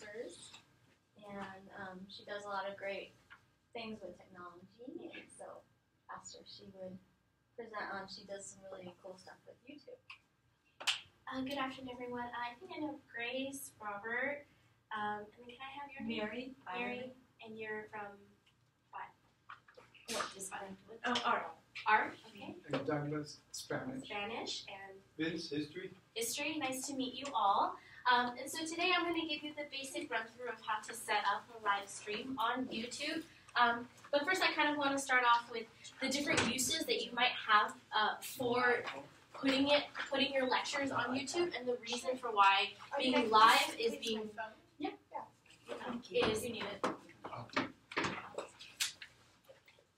professors, and um, she does a lot of great things with technology. And so, asked her if she would present on. She does some really cool stuff with YouTube. Uh, good afternoon, everyone. I think I know Grace, Robert, um, and then can I have your name? Mary. Mary, and you're from what? What is fine. Oh, art. Art, okay. And Douglas, Spanish. Spanish and Vince, history. history. Nice to meet you all. Um, and so today I'm going to give you the basic run through of how to set up a live stream on YouTube. Um, but first, I kind of want to start off with the different uses that you might have uh, for putting it, putting your lectures on YouTube, and the reason for why being live is being um, is You need it.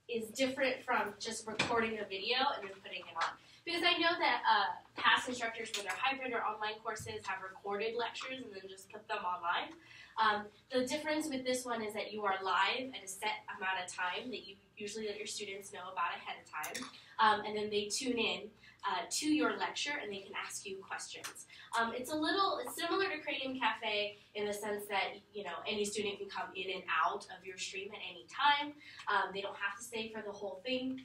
is different from just recording a video and then putting it on. Because I know that uh, past instructors, whether hybrid or online courses, have recorded lectures and then just put them online. Um, the difference with this one is that you are live at a set amount of time that you usually let your students know about ahead of time, um, and then they tune in uh, to your lecture and they can ask you questions. Um, it's a little it's similar to Cranium Cafe in the sense that you know any student can come in and out of your stream at any time. Um, they don't have to stay for the whole thing.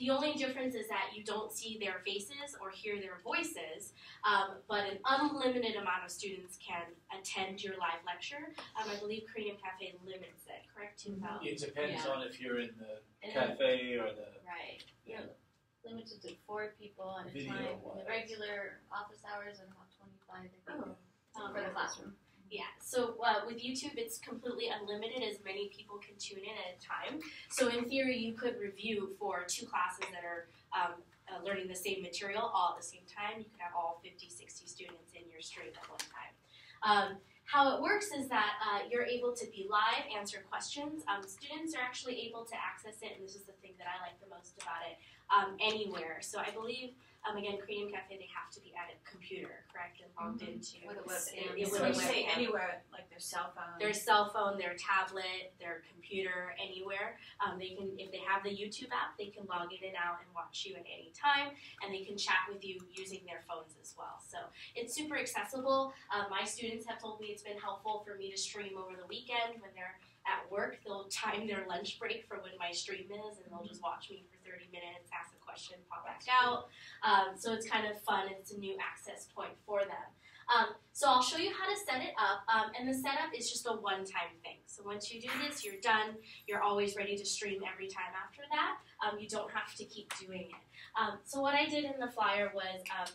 The only difference is that you don't see their faces or hear their voices, um, but an unlimited amount of students can attend your live lecture. Um, I believe Cranium Cafe limits it, correct? Two thousand. It depends on if you're in the And then- cafe or the. Right. Yeah. Limited to four people at a Video time. In the regular office hours and about 25 I think, Oh. um, for the classroom. Yeah, so uh, with YouTube, it's completely unlimited as many people can tune in at a time. So in theory, you could review for two classes that are um, uh, learning the same material all at the same time. You could have all 50, 60 students in your stream at one time. Um, how it works is that uh, you're able to be live, answer questions. Um, students are actually able to access it, and this is the thing that I like the most about it, um, anywhere. So I believe, um, again, Cranium Cafe, they have to be at a computer, correct, and logged into With a webcam. it- So with when you say webcam anywhere, like their cell phone. their cell phone, their tablet, their computer, anywhere. Um, they can, if they have the YouTube app, they can log in and out and watch you at any time, and they can chat with you using their phones as well. So it's super accessible. Uh, my students have told me it's been helpful for me to stream over the weekend when they're at work. They'll time their lunch break for when my stream is, and they'll just watch me for 30 minutes, ask a question, pop back out. Um, so it's kind of fun. It's a new access point for them. Um, so I'll show you how to set it up, um, and the setup is just a one-time thing. So once you do this, you're done. You're always ready to stream every time after that. Um, you don't have to keep doing it. Um, so what I did in the flyer was um,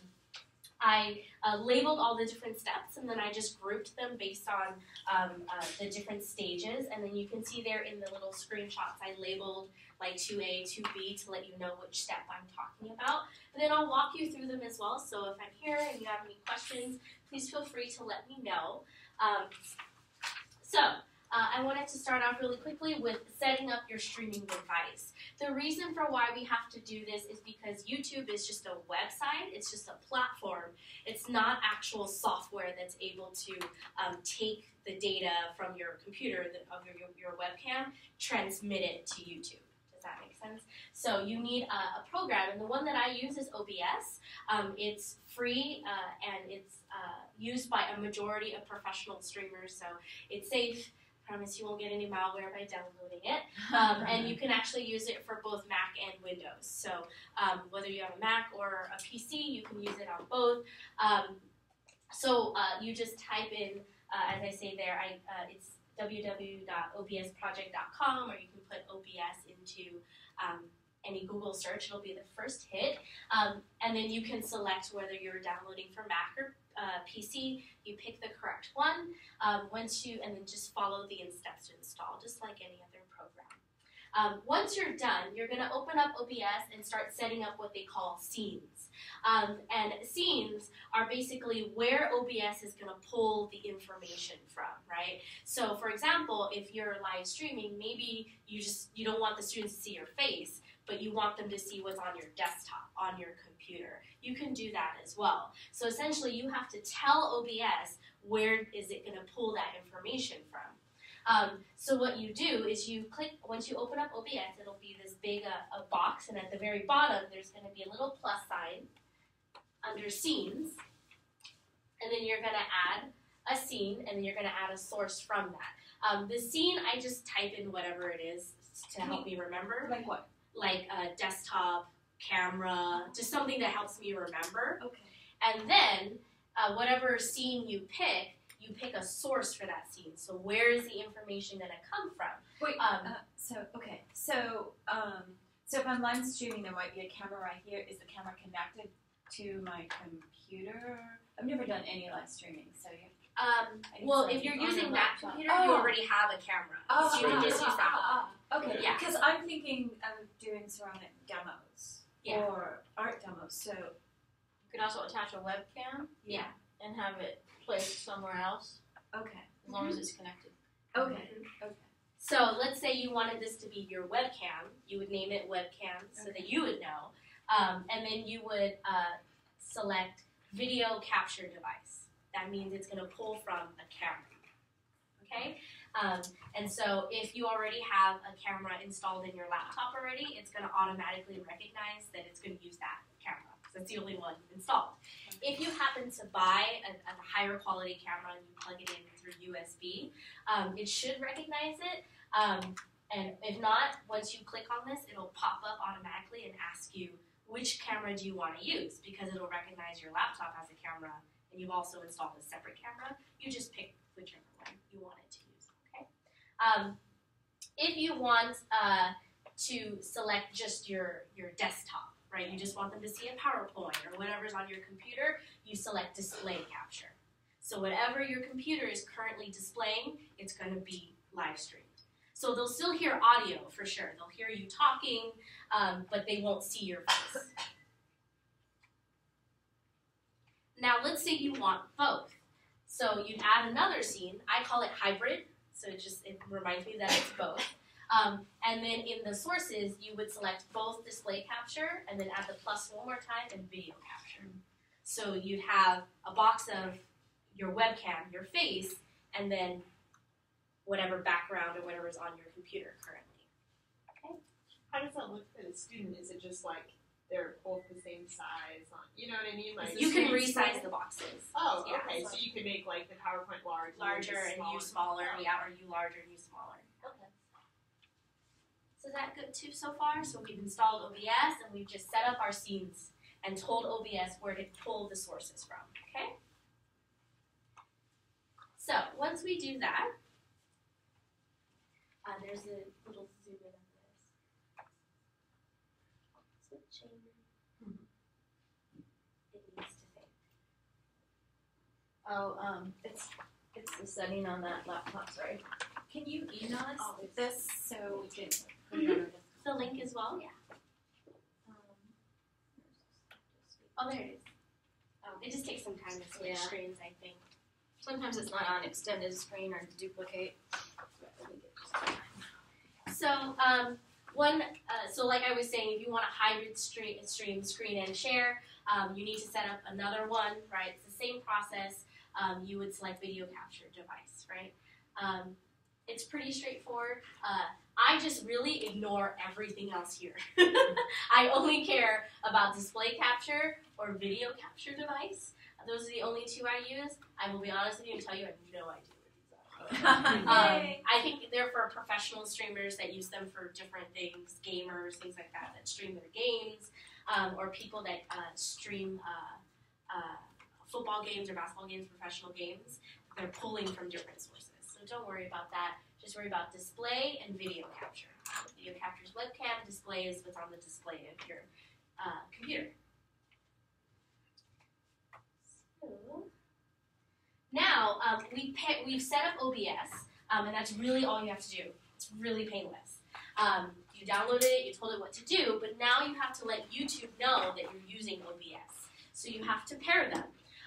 I uh, labeled all the different steps, and then I just grouped them based on um, uh, the different stages. And then you can see there in the little screenshots, I labeled like 2A, 2B to let you know which step I'm talking about. But then I'll walk you through them as well. So if I'm here and you have any questions, please feel free to let me know. Um, so, uh, I wanted to start off really quickly with setting up your streaming device. The reason for why we have to do this is because YouTube is just a website, it's just a platform. It's not actual software that's able to um, take the data from your computer, the, of your, your webcam, transmit it to YouTube. Does that make sense? So you need a, a program, and the one that I use is OBS. Um, it's free uh, and it's uh, used by a majority of professional streamers, so it's safe. Promise you won't get any malware by downloading it. Um, and you can actually use it for both Mac and Windows. So um, whether you have a Mac or a PC, you can use it on both. Um, so uh, you just type in, uh, as I say there, I, uh, it's www.obsproject.com, or you can put OBS into um, any Google search. It'll be the first hit, um, and then you can select whether you're downloading for Mac or uh, PC. You pick the correct one. Um, once you, and then just follow the steps to install, just like any other program. Um, once you're done, you're going to open up OBS and start setting up what they call scenes. Um, and scenes are basically where OBS is going to pull the information from, right? So, for example, if you're live streaming, maybe you just you don't want the students to see your face, but you want them to see what's on your desktop, on your computer. You can do that as well. So essentially, you have to tell OBS where is it going to pull that information from. Um, so what you do is you click, once you open up OBS, it'll be this big uh, a box, and at the very bottom, there's going to be a little plus sign under scenes, and then you're going to add a scene, and then you're going to add a source from that. Um, the scene, I just type in whatever it is to help me remember, Like what? Like a desktop, camera, just something that helps me remember. Okay. And then, uh, whatever scene you pick, you pick a source for that scene. So, where is the information going to come from? Wait. Um, uh, so okay. So um, so if I'm live streaming, there might be a camera right here. Is the camera connected to my computer? I've never done any live streaming, so you. Um, well, if you're using that laptop. computer, you Oh. already have a camera. Oh, so you can just use that Okay. Yeah. Because I'm thinking of doing ceramic demos Yeah. or art demos. So You can also attach a webcam Yeah. and have it placed somewhere else okay. as long as it's connected. Okay. Okay. So let's say you wanted this to be your webcam. You would name it webcam so that you would know. Um, and then you would uh, select video capture device. That means it's going to pull from a camera. Okay? Um, and so if you already have a camera installed in your laptop already, it's going to automatically recognize that it's going to use that camera. That's the only one installed. If you happen to buy a, a higher quality camera and you plug it in through USB, um, it should recognize it. Um, and if not, once you click on this, it'll pop up automatically and ask you which camera do you want to use because it'll recognize your laptop as a camera and you've also installed a separate camera. You just pick whichever one you want it to. Um, if you want uh, to select just your your desktop, right? You just want them to see a PowerPoint or whatever's on your computer. You select display capture. So whatever your computer is currently displaying, it's going to be live streamed. So they'll still hear audio for sure. They'll hear you talking, um, but they won't see your face. Now let's say you want both. So you'd add another scene. I call it hybrid. So it just it reminds me that it's both. Um, and then in the sources, you would select both display capture and then add the plus one more time and video capture. So you'd have a box of your webcam, your face, and then whatever background or whatever is on your computer currently. Okay. How does that look for the student? Is it just like they're both the same size? On, you know what I mean? Like You can resize size? the boxes. Oh, Yeah. okay. So you can make like the PowerPoint large, Larger and you smaller, Oh. yeah, or you larger and you smaller. Okay. So is that good too so far? So we've installed OBS and we've just set up our scenes and told OBS where to pull the sources from. Okay? So once we do that, uh, there's a little zoom in of this. Switching. It needs to think. Oh, um, it's it's the setting on that laptop. Sorry. Can you email us Oh, this so we can put it on? The link as well? Yeah. Um, Oh, there it is. Oh, it just takes some time to switch Yeah. screens, I think. sometimes it's not on extended screen or duplicate. So, um, one, uh, so like I was saying, if you want a hybrid stream, stream screen and share, um, you need to set up another one, right? It's the same process. Um, you would select video capture device, right? Um, it's pretty straightforward. Uh, I just really ignore everything else here. I only care about display capture or video capture device. Those are the only two I use. I will be honest with you and tell you I have no idea what these are. Um, I think they're for professional streamers that use them for different things, gamers, things like that, that stream their games, um, or people that uh, stream uh, uh, football games or basketball games, professional games. They're pulling from different sources. So don't worry about that. Just worry about display and video capture. Video captures webcam, display is what's on the display of your uh, computer. So, now um, we pa- we've set up OBS, um, and that's really all you have to do. It's really painless. Um, you downloaded it, you told it what to do, but now you have to let YouTube know that you're using OBS. So you have to pair them.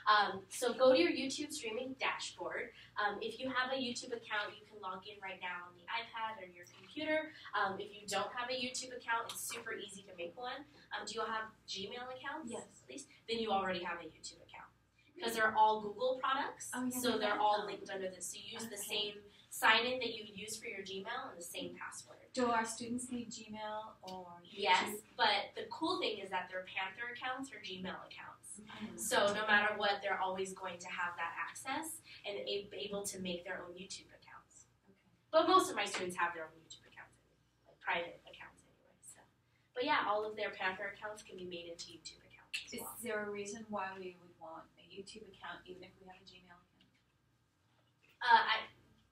Um, so go to your YouTube streaming dashboard. Um, if you have a YouTube account, you can log in right now on the iPad or your computer. Um, if you don't have a YouTube account, it's super easy to make one. Um, do you all have Gmail accounts? Yes. At least then you already have a YouTube account because they're all Google products. Oh, yeah, so they're all linked under this. So you use the same sign in that you use for your Gmail and the same password. Do our students need Gmail or YouTube? Yes, but the cool thing is that their Panther accounts are Gmail accounts. So no matter what, they're always going to have that access and able to make their own YouTube accounts. But most of my students have their own YouTube accounts, like private accounts anyway. So, but yeah, all of their Panther accounts can be made into YouTube accounts Is well. there a reason why we would want a YouTube account even if we have a Gmail account? Uh, I,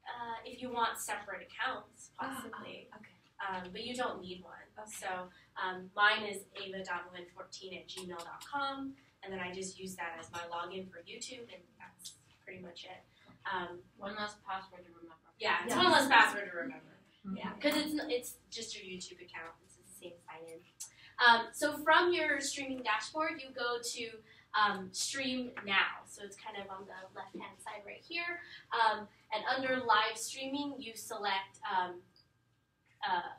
uh, if you want separate accounts, possibly, Ah, okay. um, but you don't need one. Okay. So um, mine is ava.nguyen14 at gmail.com, and then I just use that as my login for YouTube, and that's pretty much it. Um, One less password to remember. yeah, it's Yeah. one less password to remember. Mm-hmm. Yeah, because it's it's just your YouTube account. It's the same sign in. Um, so from your streaming dashboard, you go to um, Stream Now. So it's kind of on the left hand side right here. Um, and under Live Streaming, you select um, uh,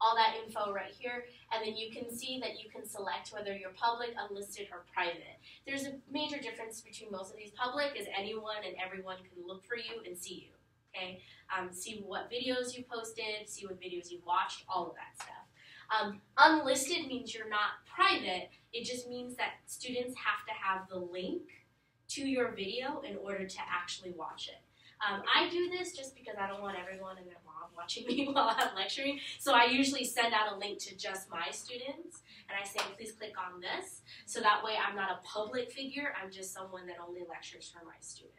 all that info right here, and then you can see that you can select whether you're public, unlisted, or private. There's a major difference between most of these. Public is anyone and everyone can look for you and see you. Okay, um, see what videos you posted, see what videos you've watched, all of that stuff. Um, unlisted means you're not private. It just means that students have to have the link to your video in order to actually watch it. Um, I do this just because I don't want everyone and their watching me while I'm lecturing. So I usually send out a link to just my students and I say, please click on this. So that way I'm not a public figure, I'm just someone that only lectures for my students.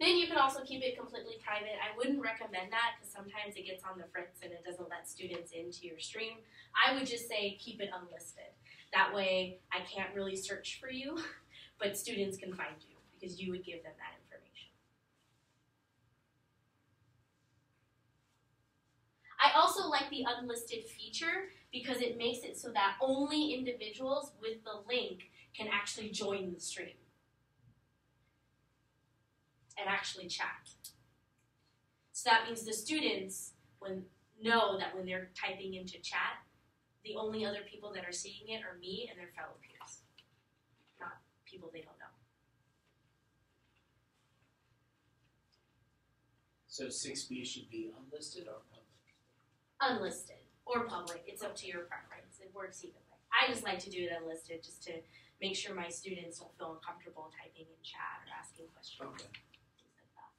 Then you can also keep it completely private. I wouldn't recommend that because sometimes it gets on the fritz and it doesn't let students into your stream. I would just say keep it unlisted. That way I can't really search for you, but students can find you because you would give them that information. I also like the unlisted feature because it makes it so that only individuals with the link can actually join the stream and actually chat. So that means the students when know that when they're typing into chat, the only other people that are seeing it are me and their fellow peers, not people they don't know. So six B should be unlisted or public? Unlisted or public, it's up to your preference. It works either way. I just like to do it unlisted just to make sure my students don't feel uncomfortable typing in chat or asking questions. Okay. things like that.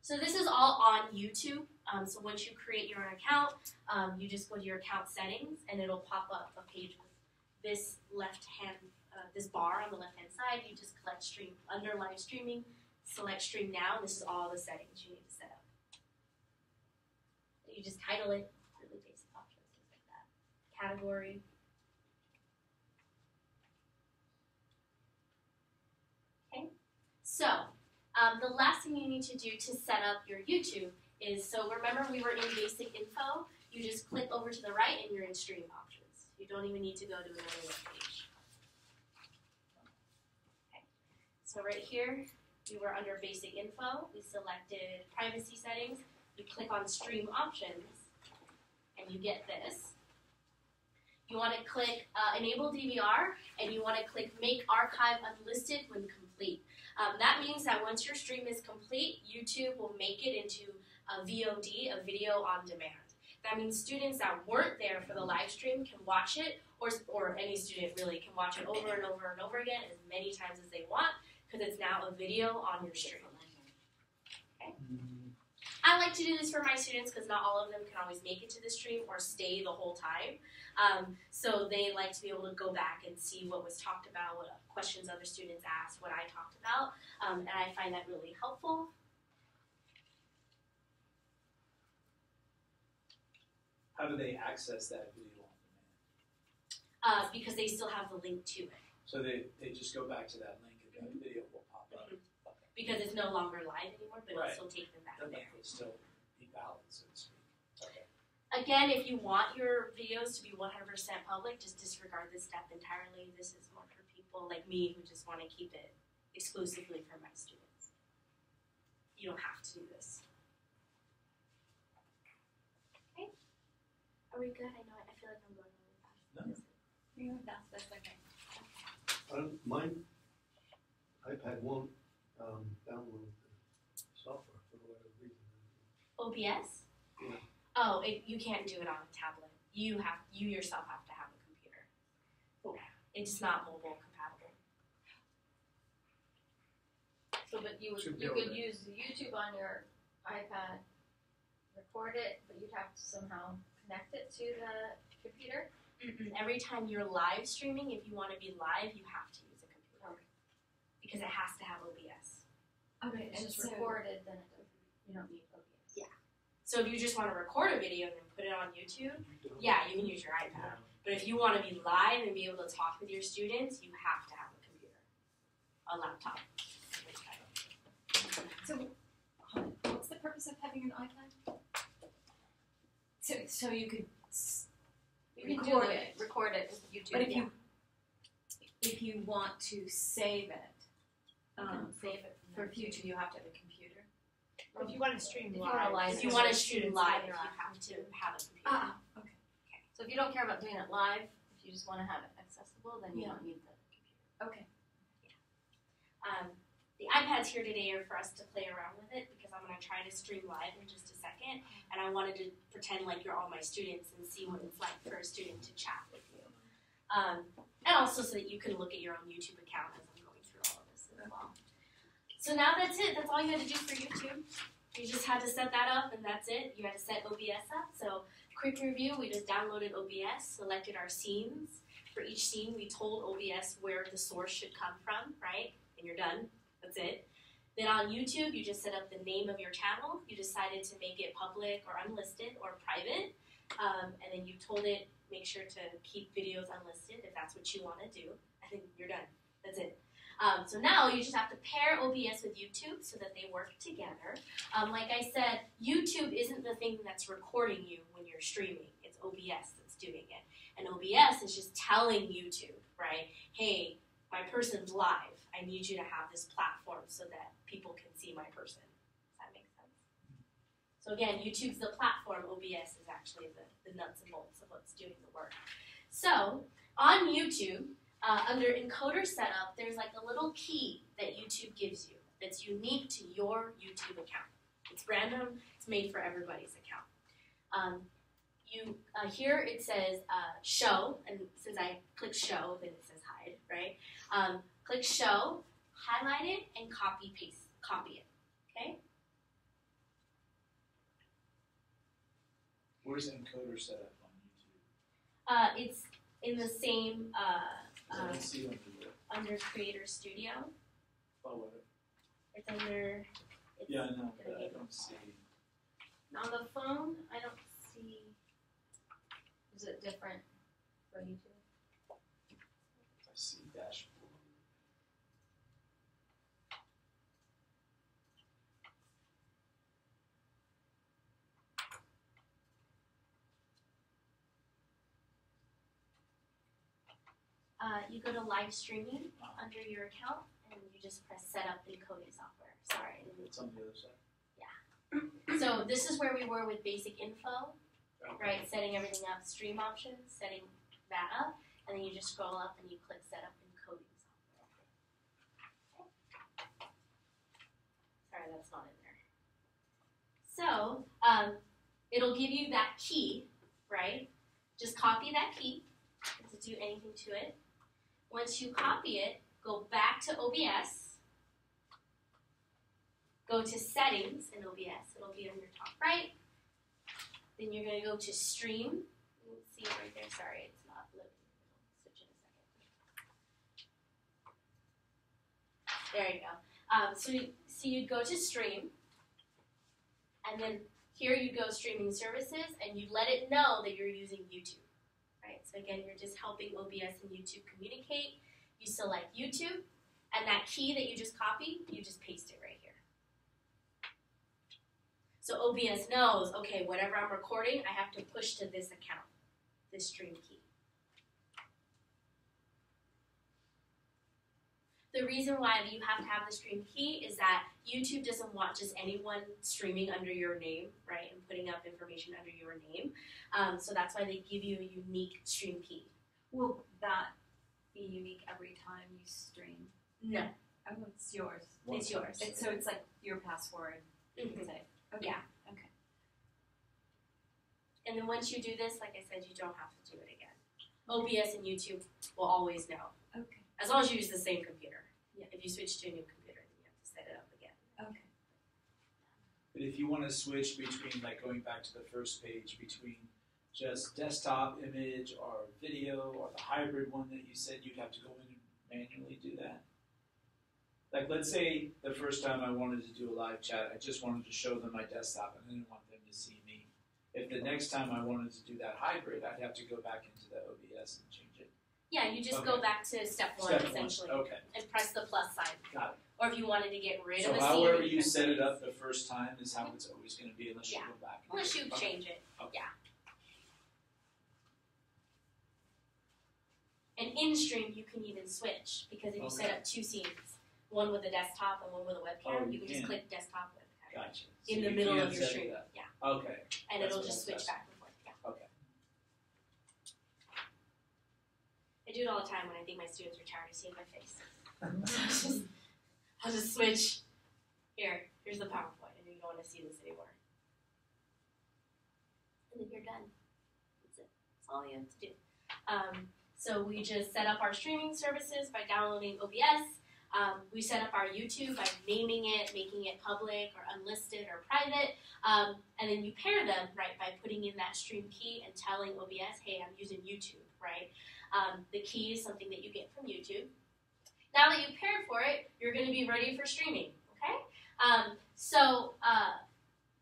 So this is all on YouTube. Um, so once you create your own account, um, you just go to your account settings, and it'll pop up a page with this left hand, uh, this bar on the left hand side. You just select stream under live streaming, select stream now, and this is all the settings you need to set up. You just title it, really basic options, like that. Category. Okay, so um, the last thing you need to do to set up your YouTube is so remember we were in basic info. You just click over to the right and you're in stream options. You don't even need to go to another web page. Okay. So right here, we were under basic info. We selected privacy settings. You click on stream options, and you get this. You want to click uh, enable DVR, and you want to click make archive unlisted when complete. Um, that means that once your stream is complete, YouTube will make it into a VOD, a video on demand. That means students that weren't there for the live stream can watch it, or, or any student really can watch it over and over and over again as many times as they want, because it's now a video on your stream. I like to do this for my students because not all of them can always make it to the stream or stay the whole time. Um, so they like to be able to go back and see what was talked about, what questions other students asked, what I talked about, um, and I find that really helpful. How do they access that video on demand? Uh, because they still have the link to it So they, they just go back to that link and video pop up. Mhm. Because it's no longer live anymore, but Right. it'll still take them back Then there. that will still be valid, so to speak. Okay. Again, if you want your videos to be 100% public, just disregard this step entirely. This is more for people like me who just want to keep it exclusively for my students. You don't have to do this. Okay. Are we good? I know I feel like I'm going really fast. No. Yeah, that's, that's okay. Um, mine, iPad won't um, download the OBS? Yeah. Oh, it, you can't do it on a tablet. You have you yourself have to have a computer. Oh. It's not mobile compatible. So, but you would, Should you able could to- use YouTube on your iPad, record it, but you'd have to somehow connect it to the computer. Mm-mm. Every time you're live streaming, if you want to be live, you have to use a computer because it has to have OBS. Okay, If and it's just so recorded, then it doesn't, you don't need OBS. Yeah. So if you just want to record a video and then put it on YouTube, yeah, you can use your iPad. But if you want to be live and be able to talk with your students, you have to have a computer, a laptop. so what's the purpose of having an iPad? So so you could, s- You can Record do it. it, record it with YouTube. but if yeah. you if you want to save it, um, save it from for there, too. future, you have to have a computer. If you want to stream If you live, wanna live If you want to So stream live, you have to have a computer. Ah, okay. okay. So if you don't care about doing it live, if you just want to have it accessible, then you Yeah. don't need the computer. Okay. Um, the iPads here today are for us to play around with it because I'm going to try to stream live in just a second, and I wanted to pretend like you're all my students and see what it's like for a student to chat with you, um, and also so that you can look at your own YouTube account as I'm going through all of this as well. So now that's it. That's all you had to do for YouTube. You just had to set that up, and that's it. You had to set OBS up. So quick review: we just downloaded OBS, selected our scenes. For each scene, we told OBS where the source should come from, right? And you're done. That's it. Then on YouTube, you just set up the name of your channel. You decided to make it public or unlisted or private. Um, and then you told it, make sure to keep videos unlisted if that's what you want to do. I think you're done. That's it. Um, so now you just have to pair OBS with YouTube so that they work together. Um, like I said, YouTube isn't the thing that's recording you when you're streaming. It's OBS that's doing it. And OBS is just telling YouTube, right? Hey, my person's live. I need you to have this platform so that people can see my person. Does that make sense? So again, YouTube's the platform. OBS is actually the, the nuts and bolts of what's doing the work. So on YouTube, uh, under encoder setup, there's like a little key that YouTube gives you that's unique to your YouTube account. It's random. It's made for everybody's account. Um, you uh, here it says uh, show, and since I click show, then it says hide, right? Um, click show, highlight it, and copy paste, copy it. Okay. Where's encoder set up on YouTube? Uh, it's in the same uh, Um, I don't see it under Creator Studio. Oh, Follow it. It's under. It's, Yeah, I know, but I don't see. On the phone, I don't see. Is it different for YouTube? I see dashboard. Uh, you go to live streaming under your account, and you just press set up encoding software. Sorry. It's on the other side. So this is where we were with basic info, Okay. right? Setting everything up, stream options, setting that up, and then you just scroll up and you click set up encoding software. Sorry, that's not in there. So um, it'll give you that key, right? Just copy that key to do anything to it. Once you copy it, go back to OBS go to settings in OBS. It'll be on your top right. Then you're going to go to stream. See it right there. Sorry, it's not loading. It'll switch in a second. There you go. Um, so, so you'd go to stream, and then here you go streaming services, and you let it know that you're using YouTube. Right. So again, you're just helping OBS and YouTube communicate. You select YouTube, and that key that you just copied, you just paste it right here. So OBS knows, okay, whatever I'm recording, I have to push to this account, this stream key. The reason why you have to have the stream key is that YouTube doesn't want just anyone streaming under your name, right, and putting up information under your name. Um, so that's why they give you a unique stream key. Will that be unique every time you stream? No, Oh, it's yours. it's yours. It's, so it's like your password. You Mhm. can say. Okay. Yeah. Okay. And then once you do this, like I said, you don't have to do it again. OBS and YouTube will always know. Okay. As long as you use the same computer. Yeah. If you switch to a new computer, then you have to set it up again. Okay. But if you want to switch between, like going back to the first page, between just desktop image or video or the hybrid one that you said, you'd have to go in and manually do that. Like, let's say the first time I wanted to do a live chat, I just wanted to show them my desktop and I didn't want them to see me. If the next time I wanted to do that hybrid, I'd have to go back into the OBS and change it. Yeah, you just go Okay. back to step one Step essentially Okay, and press the plus sign. got it. Or if you wanted to get rid So of a however you press set it up the first time is how it's always going to be unless Yeah. you go back. Unless you Okay. change it. Okay. Yeah. And in stream, you can even switch because if you set Okay. up two scenes, one with a desktop and one with a webcam, Oh, you you can just can. click desktop webcam Gotcha. in So the you middle can of your set stream. up. Yeah, Okay. and That's it'll just switch back and forth. Yeah. Okay. I do it all the time when I think my students are tired of seeing my face. I'll just switch. Here, here's the PowerPoint, and you don't want to see this anymore. And then you're done. That's it. That's all you have to do. Um, so we just set up our streaming services by downloading OBS. Um, we set up our YouTube by naming it, making it public or unlisted or private. Um, and then you pair them, right, by putting in that stream key and telling OBS, hey, I'm using YouTube, right? Um, the key is something that you get from YouTube. Now that you've paired for it, you're going to be ready for streaming, okay? Um, so uh,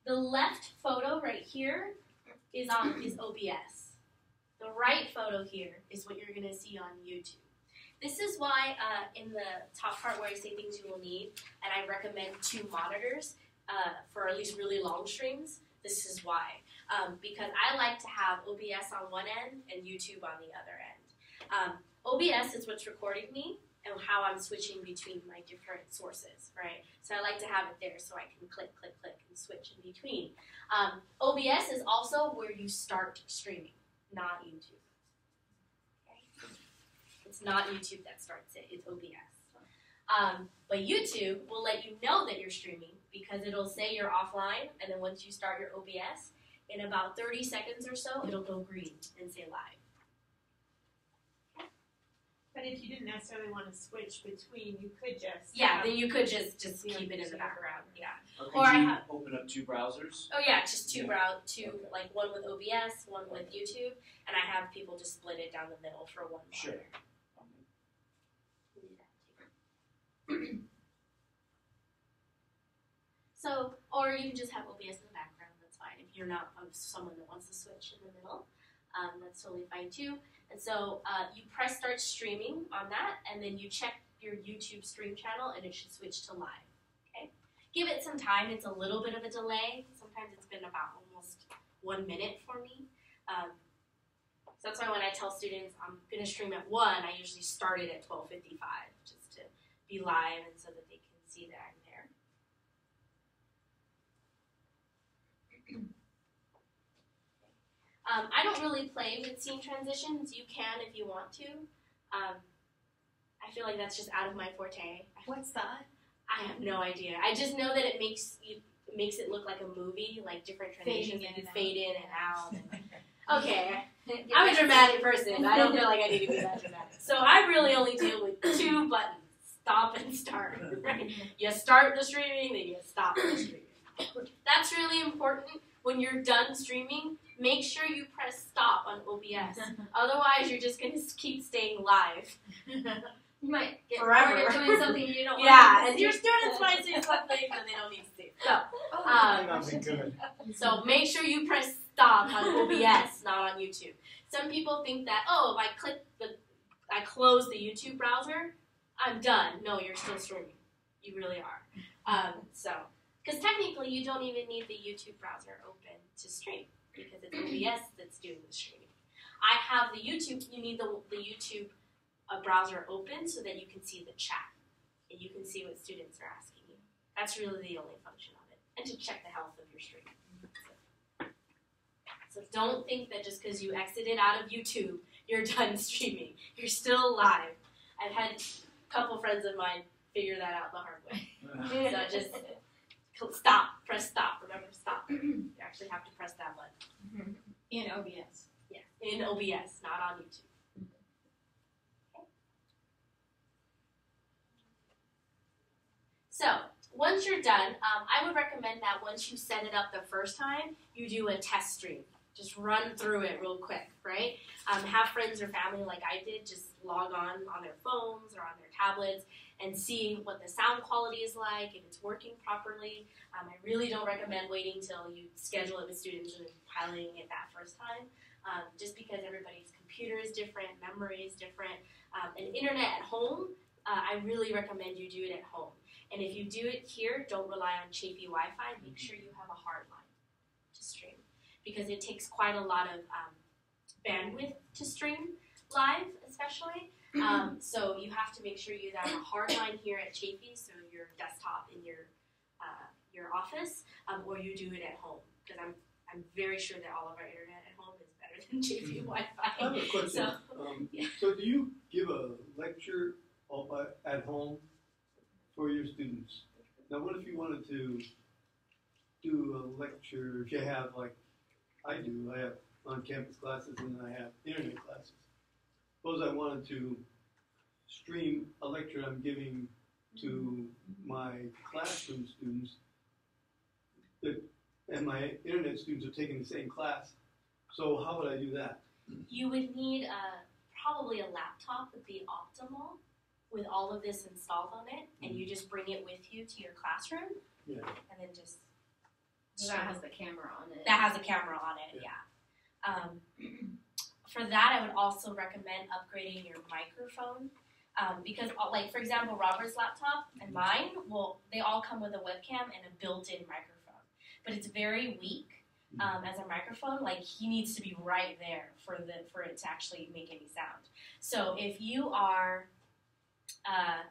the left photo right here is on is OBS. The right photo here is what you're going to see on YouTube. This is why uh, in the top part where I say things you will need, and I recommend two monitors uh, for at least really long streams. This is why, um, because I like to have OBS on one end and YouTube on the other. Um, OBS is what's recording me and how I'm switching between my different sources, right? So I like to have it there so I can click, click, click, and switch in between. Um, OBS is also where you start streaming, not YouTube. It's not YouTube that starts it, it's OBS. Um, but YouTube will let you know that you're streaming because it'll say you're offline, and then once you start your OBS, in about 30 seconds or so, it'll go green and say live. But if you didn't necessarily want to switch between, you could just Yeah, then you could just just keep it in the background. Yeah. Or Or could I you have- open up two browsers? Oh yeah, just two Yeah. brow two Okay. like one with OBS, one with YouTube, and I have people just split it down the middle for one Sure. monitor. So, or you can just have OBS in the background. That's fine. If you're not someone that wants to switch in the middle, um, that's totally fine too. And so uh, you press start streaming on that, and then you check your YouTube stream channel, and it should switch to live. Okay. Give it some time. It's a little bit of a delay. Sometimes it's been about almost one minute for me. Um, so that's why when I tell students I'm going to stream at one, I usually start it at 12:55 just to be live and so that they can see that I'm there. Um, I don't really play with scene transitions. You can if you want to. Um, I feel like that's just out of my forte. What's that? I have no idea. I just know that it makes you it makes it look like a movie, like different transitions, Fading and you and fade in and out. and- okay, I'm a dramatic person. I don't feel like I need to be that dramatic. So I really only deal with two buttons: stop and start. Right? You start the streaming, then you stop the streaming. That's really important. When you're done streaming, make sure you press stop on OBS. Otherwise, you're just gonna keep staying live. You might get Forever. bored of doing something you don't want. Yeah, want and your students might see something that they don't need to see. So, Oh, um, Nothing good. So make sure you press stop on OBS, not on YouTube. Some people think that oh, if I click the, I close the YouTube browser, I'm done. No, you're still streaming. You really are. Um, so, because technically you don't even need the YouTube browser open to stream because it's OBS that's doing the streaming. I have the YouTube. You need the the YouTube uh, browser open so that you can see the chat and you can see what students are asking you. That's really the only function of it, and to check the health of your stream. So don't think that just because you exited out of YouTube, you're done streaming. You're still live. I've had a couple friends of mine figure that out the hard way. So just cl- stop, press stop. Remember, stop. You actually have to press that button. In OBS. Yeah, in OBS, not on YouTube. Okay. So once you're done, um, I would recommend that once you set it up the first time, you do a test stream. Just run through it real quick, right? Um, have friends or family like I did just log on on their phones or on their tablets and see what the sound quality is like, if it's working properly. Um, I really don't recommend waiting till you schedule it with students and piloting it that first time, um, just because everybody's computer is different, memory is different, um, and internet at home. Uh, I really recommend you do it at home. And if you do it here, don't rely on Chaffey Wi-Fi. Make sure you have a hard line to stream because it takes quite a lot of um, bandwidth to stream live, especially. Um, so you have to make sure you have a hard line here at Chaffey, so your desktop in your uh, your office, um, or you do it at home because I'm I'm very sure that all of our internet at home is better than Chaffey I Wi-Fi. I have a question. So- um, yeah. so do you give a lecture at home for your students? Now, what if you wanted to do a lecture? If you have like I do, I have on-campus classes and then I have internet classes. Suppose I wanted to stream a lecture I'm giving to my classroom students, that, and my internet students are taking the same class. So how would I do that? You would need a probably a laptop would be optimal with all of this installed on it, and you just bring it with you to your classroom, Yeah. and then just That has the camera on it. that has a camera on it. Yeah. Um, for that, I would also recommend upgrading your microphone. Um, because, uh, like for example, Robert's laptop and mine, well, they all come with a webcam and a built-in microphone, but it's very weak um, as a microphone. Like he needs to be right there for the for it to actually make any sound. So if you are uh,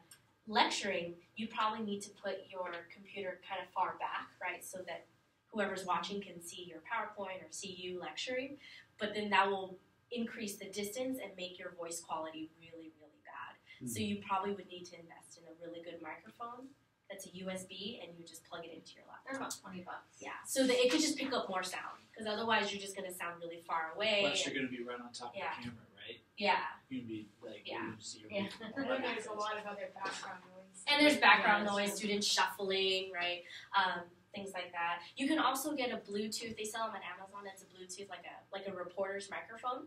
lecturing, you probably need to put your computer kind of far back, right, so that whoever's watching can see your PowerPoint or see you lecturing. But then that will increase the distance and make your voice quality really, really bad. So you probably would need to invest in a really good microphone that's a USB and you just plug it into your laptop. They're about twenty bucks. Yeah, so that it could just pick up more sound because otherwise you're just gonna sound really far away. Plus, you're going to be right on top Yeah. of the camera, right? yeah, You're going to be like, Yeah. you see your Yeah. And then there's a lot of other background noise. and there's background Yeah, noise, true. students shuffling, right? Um, things like that. You can also get a Bluetooth. They sell them on Amazon. It's a Bluetooth, like a like a reporter's microphone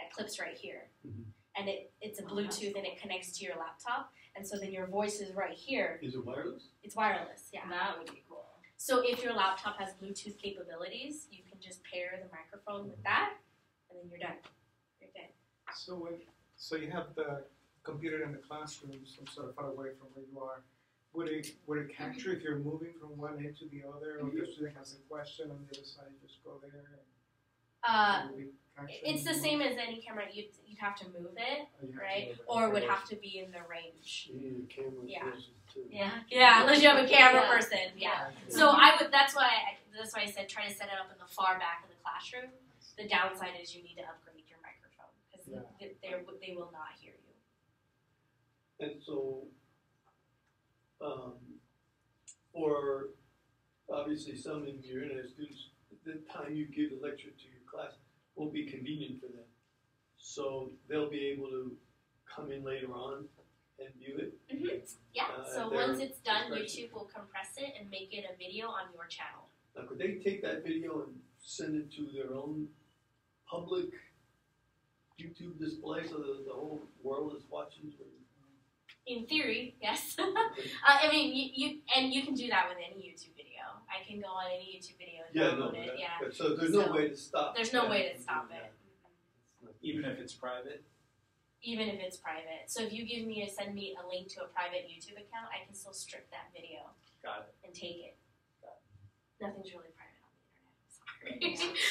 that clips right here, Mhm. and it it's a Oh, that's Bluetooth and it connects to your laptop, and so then your voice is right here. Is it wireless? It's wireless, yeah. That would be cool. So if your laptop has Bluetooth capabilities, you can just pair the microphone with that, and then you're done. You're good. So when, so you have the computer in the classroom, some sort of far away from where you are. Would it would it capture if you're moving from one end to the other, or if the student has a question on the other side, you just go there and Uh, it will be captured? it's the same as any camera. You'd, you'd have to move it, Or you have to right? Or would have to be in the range. You need a camera Yeah. Yeah, yeah. Unless you have a camera person, yeah. So I would. That's why. I, that's why I said try to set it up in the far back of the classroom. The downside is you need to upgrade your microphone because Yeah. they, they they will not hear you. And so, um, for obviously some of your internet students, the time you give the lecture to your class won't be convenient for them. So they'll be able to come in later on and view it. Mm-hmm. Yeah. Uh, so once it's done. YouTube will compress it and make it a video on your channel. Now, could they take that video and send it to their own public YouTube display so that the whole world is watching? In theory, yes. uh, I mean, you, you and you can do that with any YouTube video. I can go on any YouTube video and Yeah, no, download it. Yeah. so there's no way to stop. There's no that way to stop doing it. Even if it's private. even if it's private. So if you give me a send me a link to a private YouTube account, I can still strip that video Got it. and take it. Got Nothing's really private on the internet. Sorry.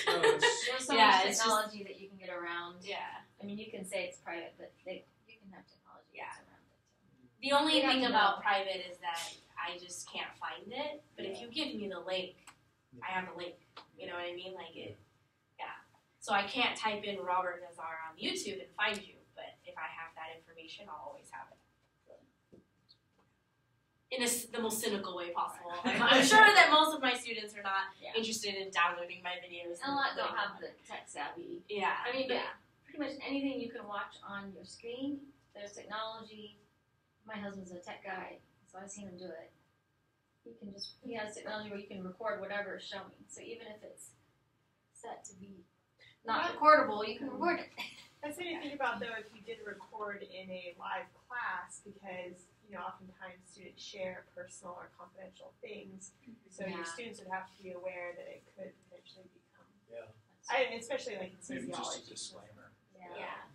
No, it's- There's so Yeah, much it's just- that you can get around. yeah. I mean, you can say it's private, but they, you can have technology Yeah. that's around it too. The only They thing about know. private is that I just can't find it. But if you give me the link, I have the link. You know what I mean? Like it, yeah. So I can't type in Robert Nazar on YouTube and find you. But if I have that information, I'll always have it. in a s the most cynical way possible. I'm, I'm sure that most of my students are not Yeah. interested in downloading my videos. And a lot don't have them the tech savvy. Yeah. I mean, but yeah. pretty much anything you can watch on your screen, there's technology. My husband's a tech guy, so I've seen him do it. He can just he has technology where you can record whatever is showing. So even if it's set to be not recordable, you can record it. That's what you think about though if you did record in a live class because you know oftentimes students share personal or confidential things, so Yeah. your students would have to be aware that it could potentially become. Yeah. I, especially like in Maybe just a sociology. disclaimer. Yeah.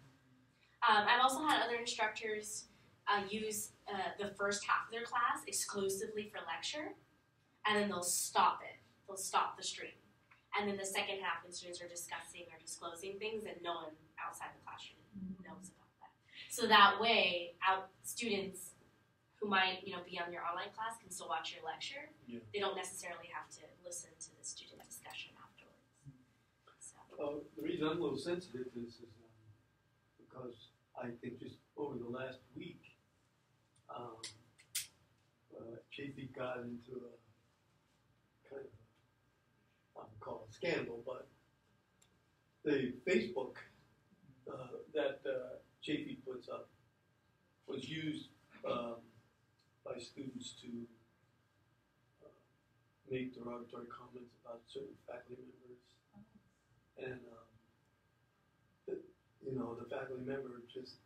Um, I've also had other instructors uh, use uh, the first half of their class exclusively for lecture, and then they'll stop it. They'll stop the stream. And then the second half, when students are discussing or disclosing things that no one outside the classroom knows about that. So that way, out students who might you know be on your online class can still watch your lecture. Yeah. They don't necessarily have to listen to the student discussion afterwards. So. Uh, the reason I'm a little sensitive to this is um, because I think just over the last week, um, uh, JP got into a kind of, I would call it a scandal, but the Facebook uh, that uh, JP puts up was used um, by students to uh, make derogatory comments about certain faculty members. And um, the, you know the faculty member just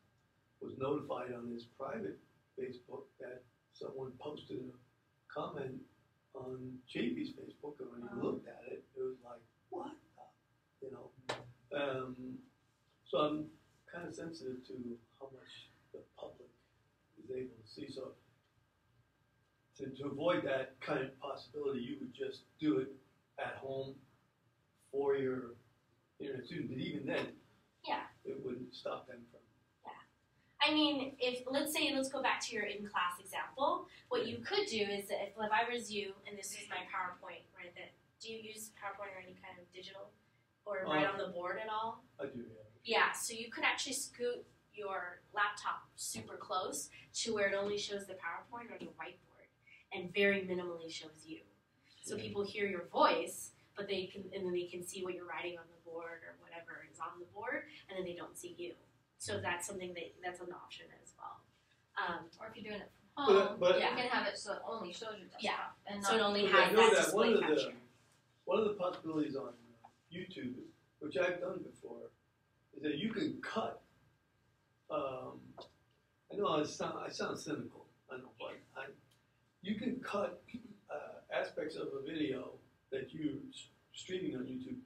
was notified on his private Facebook that someone posted a comment on JP's Facebook, and when he looked at it, it was like, what? the-" You know, um, so I'm kind of sensitive to how much the public is able to see. So to, to avoid that kind of possibility, you would just do it at home for your internet student. But even then, Yeah. it wouldn't stop them from. I mean, if let's say let's go back to your in-class example. What you could do is if, if I was you and this is my PowerPoint, right? That do you use PowerPoint or any kind of digital or write Uh, on the board at all? I do, yeah. Yeah. So you could actually scoot your laptop super close to where it only shows the PowerPoint or the whiteboard, and very minimally shows you. So Yeah. people hear your voice, but they can and then they can see what you're writing on the board or whatever is on the board, and then they don't see you. So that's something that that's an option as well. Um, Or if you're doing it from But- home, but- you can have it so it only shows your desktop Yeah. and so it only But has I know that that display one of the one of the possibilities on YouTube, which I've done before, is that you can cut. Um, I know I sound I sound cynical. I know, but I you can cut uh, aspects of a video that you're streaming on YouTube,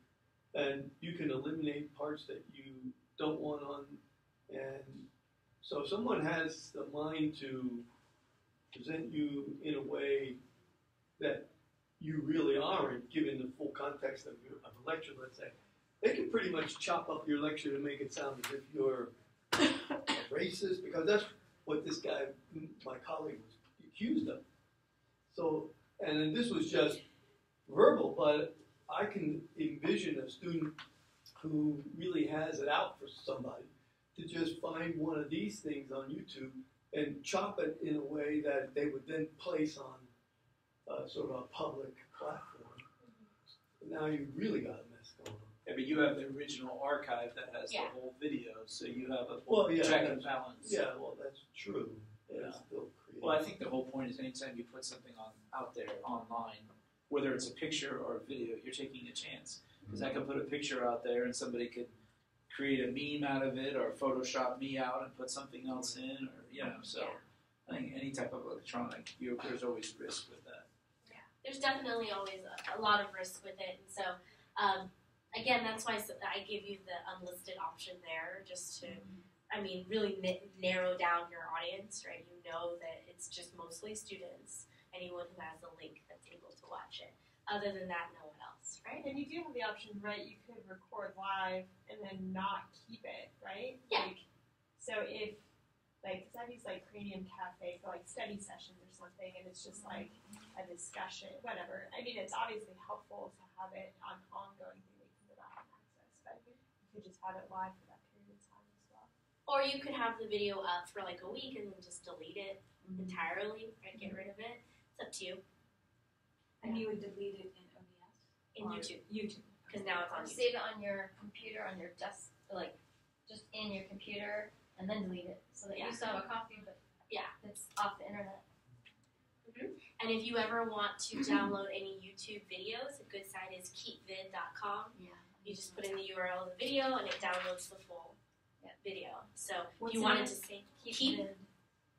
and you can eliminate parts that you don't want on. And so, if someone has the mind to present you in a way that you really aren't, given the full context of, your, of a lecture, let's say, they can pretty much chop up your lecture to make it sound as if you're racist, because that's what this guy, my colleague, was accused of. So, and this was just verbal, but I can envision a student who really has it out for somebody to just find one of these things on YouTube and chop it in a way that they would then place on uh, sort of a public platform. Now you really got a mess going on. Yeah, but you have the original archive that has Yeah. the whole video, so you have a Well, yeah, check and balance. Yeah, well, that's true. Yeah. still. Well, I think the whole point is anytime you put something on out there online, whether it's a picture or a video, you're taking a chance. Because I could put a picture out there and somebody could create a meme out of it or Photoshop me out and put something else in, or you know. So I think any type of electronic, you, there's always risk with that. Yeah, there's definitely always a, a lot of risk with it, and so um, again, that's why I gave you the unlisted option there, just to, I mean, really narrow down your audience, right? You know that it's just mostly students, anyone who has a link that's able to watch it. Other than that, no one right? And you do have the option, right? You could record live and then not keep it, right? Yeah. Like, so if, like, cause I've used like Cranium Cafe for like study sessions or something, and it's just mm-hmm. like a discussion, whatever. I mean, it's obviously helpful to have it on ongoing thing that you can go back and access, but you could just have it live for that period of time as well. Or you could have the video up for like a week and then just delete it mm-hmm. entirely and get rid of it. It's up to you. And you would delete it in? YouTube, YouTube. because now it's on save it on your computer, on your desk, like just in your computer, and then delete it so that Yeah. you still have a copy, but Yeah. it's off the internet. Mm-hmm. And if you ever want to download any YouTube videos, a good site is keepvid.com. Yeah. You just put in the URL of the video and it downloads the full Yeah. video. So What's if you wanted to say Keep, Keep- vid.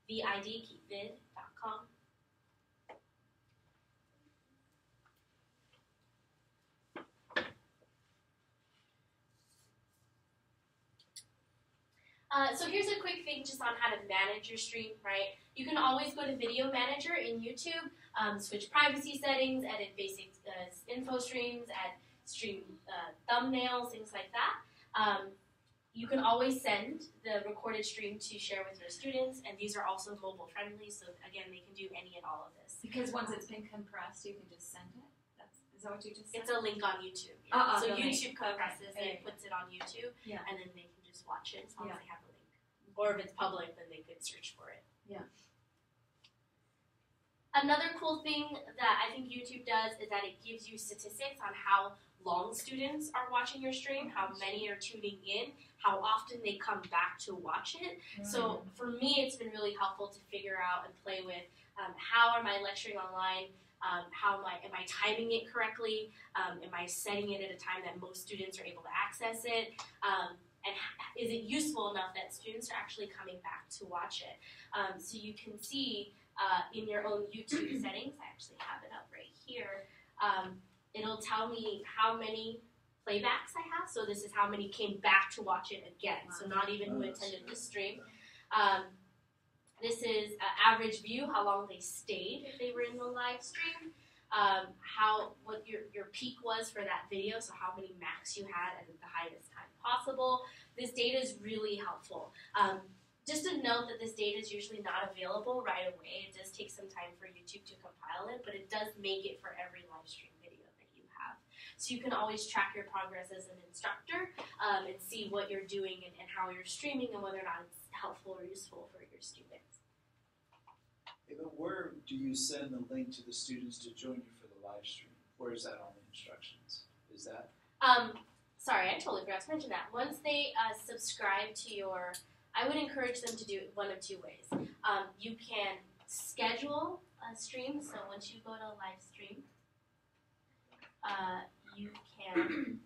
VID, keepvid.com. Uh, so here's a quick thing just on how to manage your stream, right? You can always go to Video Manager in YouTube, um, switch privacy settings, edit basic uh, info streams, add stream uh, thumbnails, things like that. Um, you can always send the recorded stream to share with your students, and these are also mobile friendly, so again, they can do any and all of this. Because once it's been compressed, you can just send it? That's, is that what you just said? It's a link on YouTube. yeah. Uh-uh, so the link. YouTube compresses Okay. it, puts it on YouTube, Yeah. and then they can just watch it as long Yeah. as they have the link. Or if it's public, then they could search for it. Yeah. Another cool thing that I think YouTube does is that it gives you statistics on how long students are watching your stream, how many are tuning in, how often they come back to watch it. So for me, it's been really helpful to figure out and play with um, how am I lecturing online. Um, how am I, am I timing it correctly? Um, am I setting it at a time that most students are able to access it? And is it useful enough that students are actually coming back to watch it? Um, so you can see uh, in your own YouTube settings, I actually have it up right here. Um, it'll tell me how many playbacks I have. So this is how many came back to watch it again. So not even who attended the stream. Um, this is uh, average view, how long they stayed if they were in the live stream. Um, how what your your peak was for that video, so how many max you had at the highest time possible. This data is really helpful. Um, just to note that this data is usually not available right away. It does take some time for YouTube to compile it, but it does make it for every live stream video that you have. So you can always track your progress as an instructor um, and see what you're doing and, and how you're streaming and whether or not it's helpful or useful for your students. Where do you send the link to the students to join you for the live stream? Where is that on the instructions? Is that Um, sorry, I totally forgot to mention that. Once they uh, subscribe to your, I would encourage them to do it one of two ways. Um, you can schedule a stream, so once you go to a live stream, uh, you can.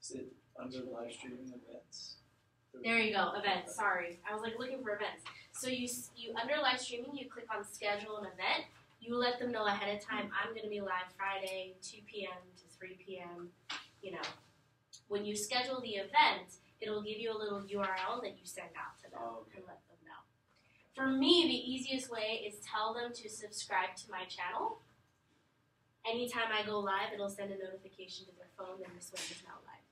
Is it under live streaming events? There you go, events. Sorry, I was like looking for events. So you you under live streaming, you click on schedule an event. You let them know ahead of time. I'm going to be live Friday, 2 p.m. to 3 p.m. You know, when you schedule the event, it'll give you a little URL that you send out to them Oh, okay. and let them know. For me, the easiest way is tell them to subscribe to my channel. Anytime I go live, it'll send a notification to their phone that this one is now live.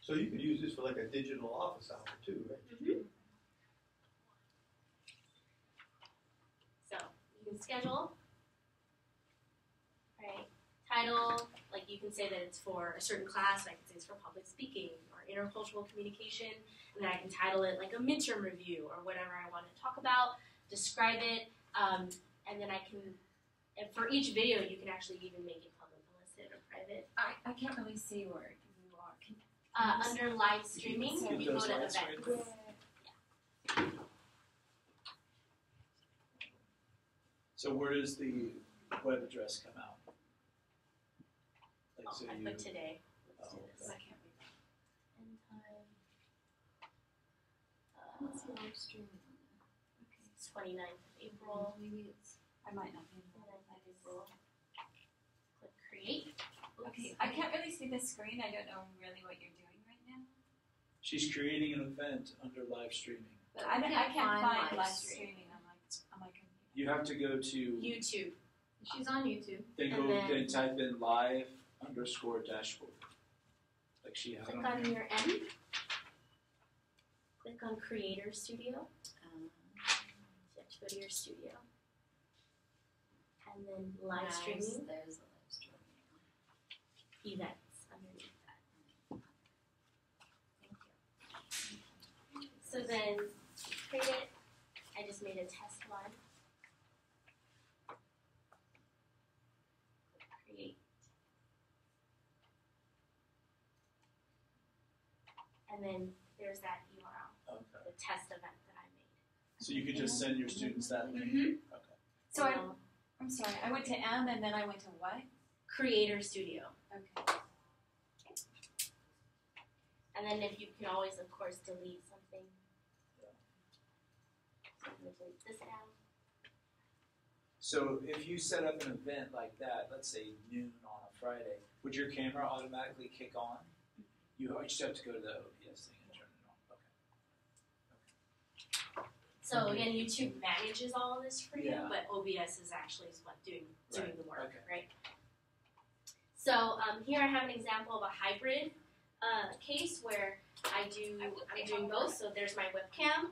So you could use this for like a digital office hour too, right? So you can schedule, right? Title, like you can say that it's for a certain class, I can say it's for public speaking or intercultural communication, and then I can title it like a midterm review or whatever I want to talk about, describe it, um, and then I can, and for each video, you can actually even make it public, unlisted, or private. I, I can't really see where you are. Can, can uh, you under live streaming, you, you go to events. Yeah. So where does the web address come out? Like, oh, so I you, put today. Let's oh, do this. Okay. I can't read that. End time. Uh, What's the live stream? Okay. It's 29th of April. Maybe it's, I might not be able 29th. Click create. Oops. Okay, I can't really see the screen. I don't know really what you're doing right now. She's creating an event under live streaming. But I, don't- I can't can't find find live live streaming. streaming on my on my computer. You have to go to YouTube. She's on YouTube. then And go then- then type in live underscore dashboard. Like she had Click on on your M. Click on Creator Studio. Um, You have to go to your studio. And then live Nice. streaming There's the live streaming. events underneath that. Thank you. So then create it. I just made a test one. Create. And then there's that URL, Okay. the test event that I made. So you could just send your students that link. Mm-hmm. Okay. So I, And, I'm sorry. I went to M and then I went to what? Creator Studio. Okay. And then if you can always, of course, delete something. So delete this now. So if you set up an event like that, let's say noon on a Friday, would your camera automatically kick on? You just have to go to the OBS thing and turn it on. Okay. So again, YouTube manages all of this for you, Yeah. but OBS is actually is what doing doing Right, the work, okay. right? So um, here I have an example of a hybrid uh, case where I do I'm doing both. So there's my webcam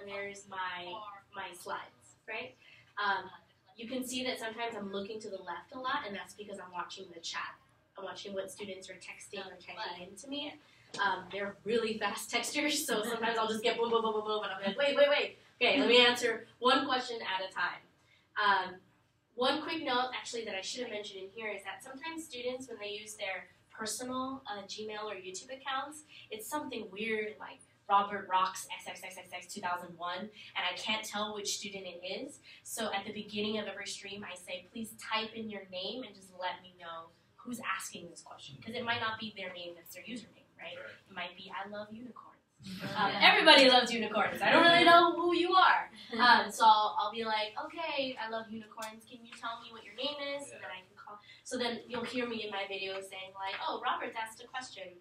and there's my my slides, right? Um, you can see that sometimes I'm looking to the left a lot, and that's because I'm watching the chat. I'm watching what students are texting or typing into me. Um, they're really fast texters, so sometimes I'll just get boom, boom, boom, boom, boom, and I'm like, wait, wait, wait. Okay, let me answer one question at a time. Um, one quick note, actually, that I should have mentioned in here is that sometimes students, when they use their personal uh, Gmail or YouTube accounts, it's something weird like Robert Rocks XXXXX 2001, and I can't tell which student it is. So at the beginning of every stream, I say, please type in your name and just let me know who's asking this question, because it might not be their name that's their username, right? It might be I love unicorns. Um, everybody loves unicorns. I don't really know who you are. Um, so I'll, I'll be like, okay, I love unicorns. Can you tell me what your name is? And then I can call. So then you'll hear me in my video saying like, oh, Robert's asked a question.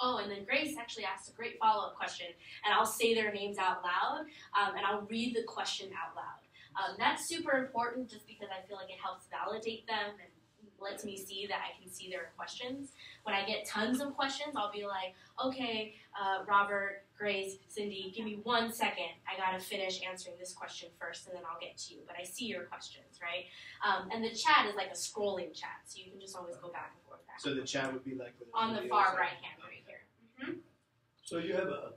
Oh, and then Grace actually asked a great follow-up question, and I'll say their names out loud, um, and I'll read the question out loud. Um, that's super important, just because I feel like it helps validate them and lets me see that I can see their questions. When I get tons of questions, I'll be like, okay, uh, Robert, Grace, Cindy, give me one second. I gotta finish answering this question first, and then I'll get to you. But I see your questions, right? Um, and the chat is like a scrolling chat, so you can just always go back and forth. Back So the chat would be like on the far right hand right here. hmm So you have a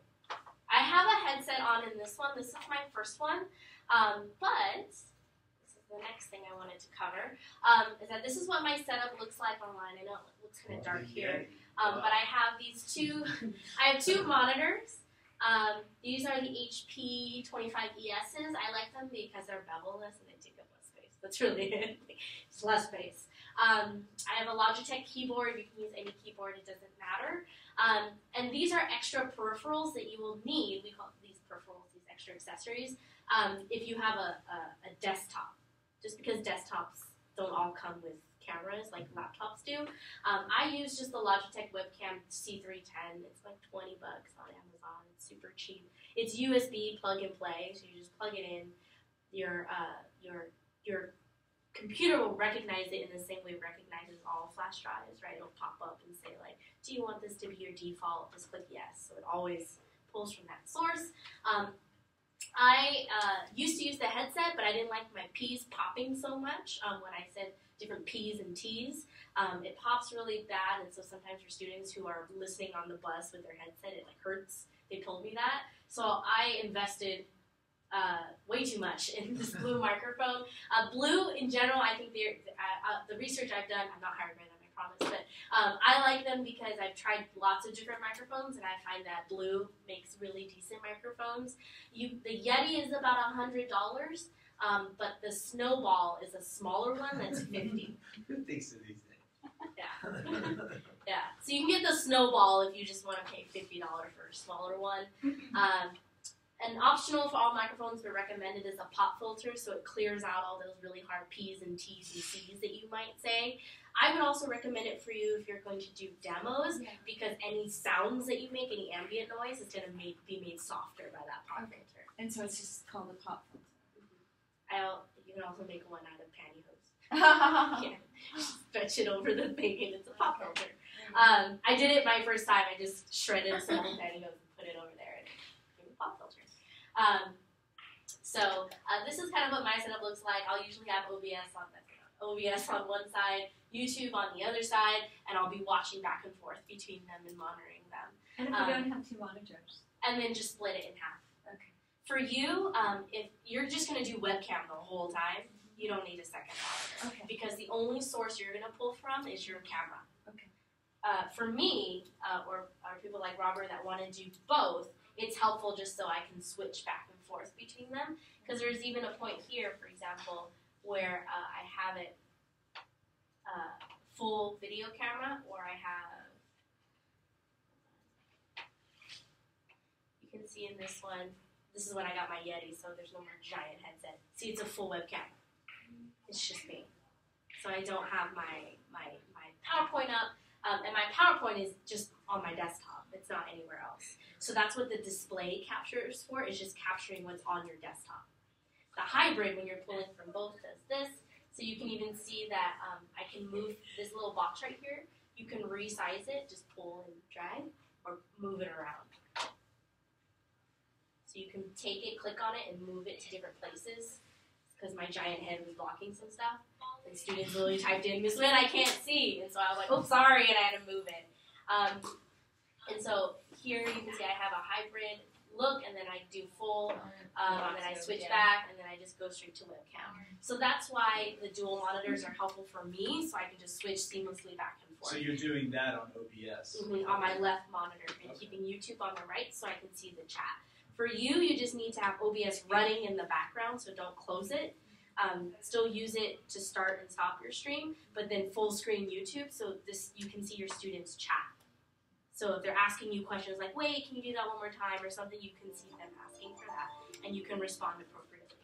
I have a headset on in this one. This is my first one, um, but this is the next thing I wanted to cover. Um, is that this is what my setup looks like online. I know it looks kind of dark here. Um, but I have these two. I have two monitors. Um, these are the HP 25ESs. I like them because they're bevel-less and they take up less space. That's really it. It's less space. Um, I have a Logitech keyboard. You can use any keyboard. It doesn't matter. Um, and these are extra peripherals that you will need. We call these peripherals these extra accessories. Um, if you have a, a, a desktop, just because desktops don't all come with cameras like laptops do. Um, I use just the Logitech webcam C310. It's like 20 bucks on Amazon. It's super cheap. It's USB plug and play, so you just plug it in. Your uh, your your computer will recognize it in the same way it recognizes all flash drives, right? It'll pop up and say like, "Do you want this to be your default?" Just click yes. So it always pulls from that source. Um, I uh, used to use the headset, but I didn't like my P's popping so much um, when I said different P's and T's. Um, it pops really bad, and so sometimes for students who are listening on the bus with their headset, it like hurts. They told me that, so I invested uh, way too much in this blue microphone. Uh, blue, in general, I think they're uh, uh, the research I've done. I'm not hired by them, promise, but um, I like them because I've tried lots of different microphones, and I find that blue makes really decent microphones. You, the Yeti is about a hundred dollars. Um, but the snowball is a smaller one that's fifty. Who thinks of these things? Yeah. Yeah, so you can get the snowball if you just want to pay fifty dollars for a smaller one. Um, and optional for all microphones, but recommended is a pop filter, so it clears out all those really hard P's and T's and C's that you might say. I would also recommend it for you if you're going to do demos, Yeah. because any sounds that you make, any ambient noise, is going to make, be made softer by that pop Okay. filter. And so it's just called a pop filter. I'll, you can also make one out of pantyhose. yeah. Stretch it over the thing, and it's a pop filter. Um, I did it my first time. I just shredded some pantyhose and put it over there and made a pop filter. Um, so uh, this is kind of what my setup looks like. I'll usually have OBS on OBS on one side, YouTube on the other side, and I'll be watching back and forth between them and monitoring them, And if Um, don't have two monitors. and then just split it in half. Okay. For you, um, if you're just going to do webcam the whole time, you don't need a second monitor Okay. because the only source you're going to pull from is your camera. Okay. Uh, for me, uh, or, or people like Robert that want to do both, it's helpful just so I can switch back and forth between them. Because there's even a point here, for example, where uh, I have it uh, full video camera, or I have. You can see in this one, this is when I got my Yeti, so there's no more giant headset. See, it's a full webcam. It's just me. So I don't have my my, my PowerPoint up, um, and my PowerPoint is just on my desktop. It's not anywhere else. So that's what the display captures for. Is just capturing what's on your desktop. The hybrid, when you're pulling from both, does this. So you can even see that um, I can move this little box right here. You can resize it, just pull and drag, or move it around. So you can take it, click on it, and move it to different places. Because my giant head was blocking some stuff, and students literally typed in Miss Nguyen, I can't see, and so I was like, oh, sorry, and I had to move it. Um, and so here you can see I have a hybrid look, and then I do full, um, and then I switch back, and then I just go straight to webcam. So that's why the dual monitors are helpful for me, so I can just switch seamlessly back and forth. So you're doing that on OBS. Mhm, on my left monitor and Okay. keeping YouTube on the right so I can see the chat. For you, you just need to have OBS running in the background, so don't close it. Um, still use it to start and stop your stream, but then full screen YouTube so this you can see your students chat. So if they're asking you questions like, "Wait, can you do that one more time?" or something, you can see them asking for that, and you can respond appropriately.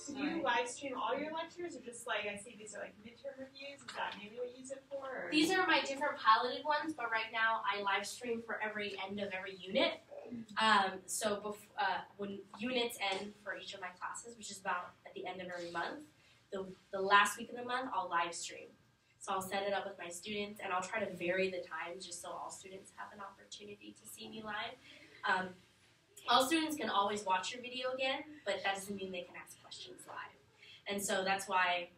So do you live stream all your lectures, or just like I see these are like midterm reviews? Is that mainly what you use it for? Or? These are my different piloted ones, but right now I live stream for every end of every unit. Um, so bef- uh, when units end for each of my classes, which is about at the end of every month, the, the last week of the month I'll live stream. So I'll set it up with my students, and I'll try to vary the times just so all students have an opportunity to see me live. Um, all students can always watch your video again, but that doesn't mean they can ask questions live. And so that's why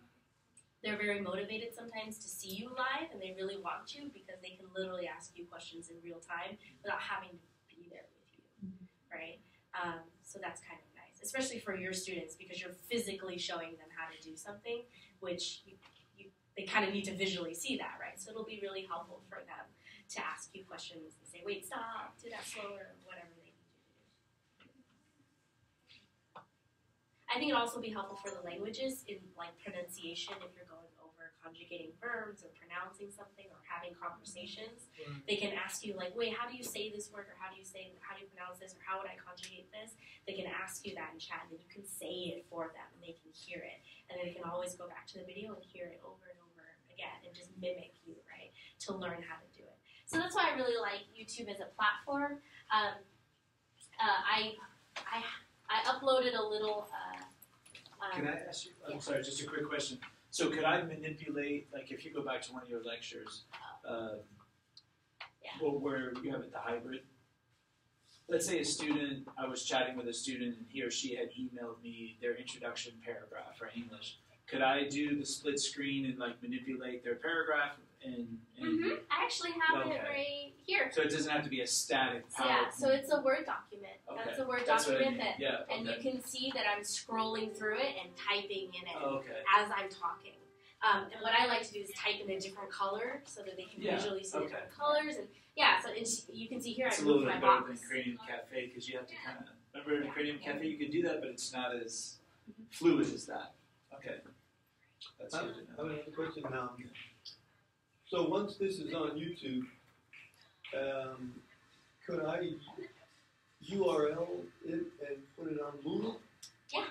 they're very motivated sometimes to see you live and they really want to because they can literally ask you questions in real time without having to be there with you right um, so that's kind of nice especially for your students because you're physically showing them how to do something which you, you, they kind of need to visually see that right so it'll be really helpful for them to ask you questions and say wait stop do that slower or whatever they need you to do I think it'd also be helpful for the languages in like pronunciation if you're going over conjugating verbs or pronouncing something or having conversations. They can ask you like, wait, how do you say this word or how do you say how do you pronounce this or how would I conjugate this? They can ask you that in chat and you can say it for them and they can hear it. And then they can always go back to the video and hear it over and over again and just mimic you, right? To learn how to do it. So that's why I really like YouTube as a platform. Um, uh, I, I I uploaded a little. Uh, um, Can I ask you? I'm yeah. sorry, just a quick question. So could I manipulate, like, if you go back to one of your lectures, um, Yeah. well, where you have it the hybrid. Let's say a student, I was chatting with a student, and he or she had emailed me their introduction paragraph for English. Could I do the split screen and like manipulate their paragraph and, and mhm, I actually have it right here. so it doesn't have to be a static PowerPoint. yeah, so it's a Word document. Okay, That's a Word That's what I document mean. that, Yeah. and okay. you can see that I'm scrolling through it and typing in it okay. as I'm talking. Um, and what I like to do is type in a different color so that they can Yeah, visually see okay. different colors. And yeah, so you can see here It's I a little moved bit better box. than Cranium Cafe because you have to kind of remember in Cranium Cafe you could do that, but it's not as fluid as that. Okay, that's I good to I have a question now. So once this is on YouTube, um, could I URL it and put it on Moodle? Yeah.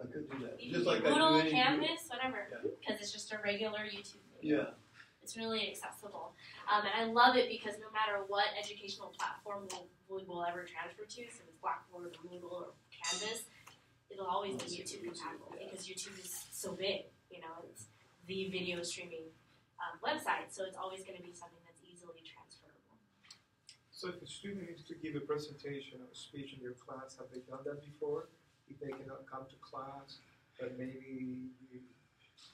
I could do that. You Just like Moodle. Canvas, whatever, Yeah. because it's just a regular YouTube video. Yeah. It's really accessible. Um, and I love it because no matter what educational platform we'll, we will ever transfer to, so it's Blackboard or Moodle or Canvas, it'll always be YouTube compatible because YouTube is so big. You know, it's the video streaming um, website, so it's always going to be something that's easily transferable. So if a student needs to give a presentation or a speech in your class, have they done that before? If they cannot come to class, but maybe you,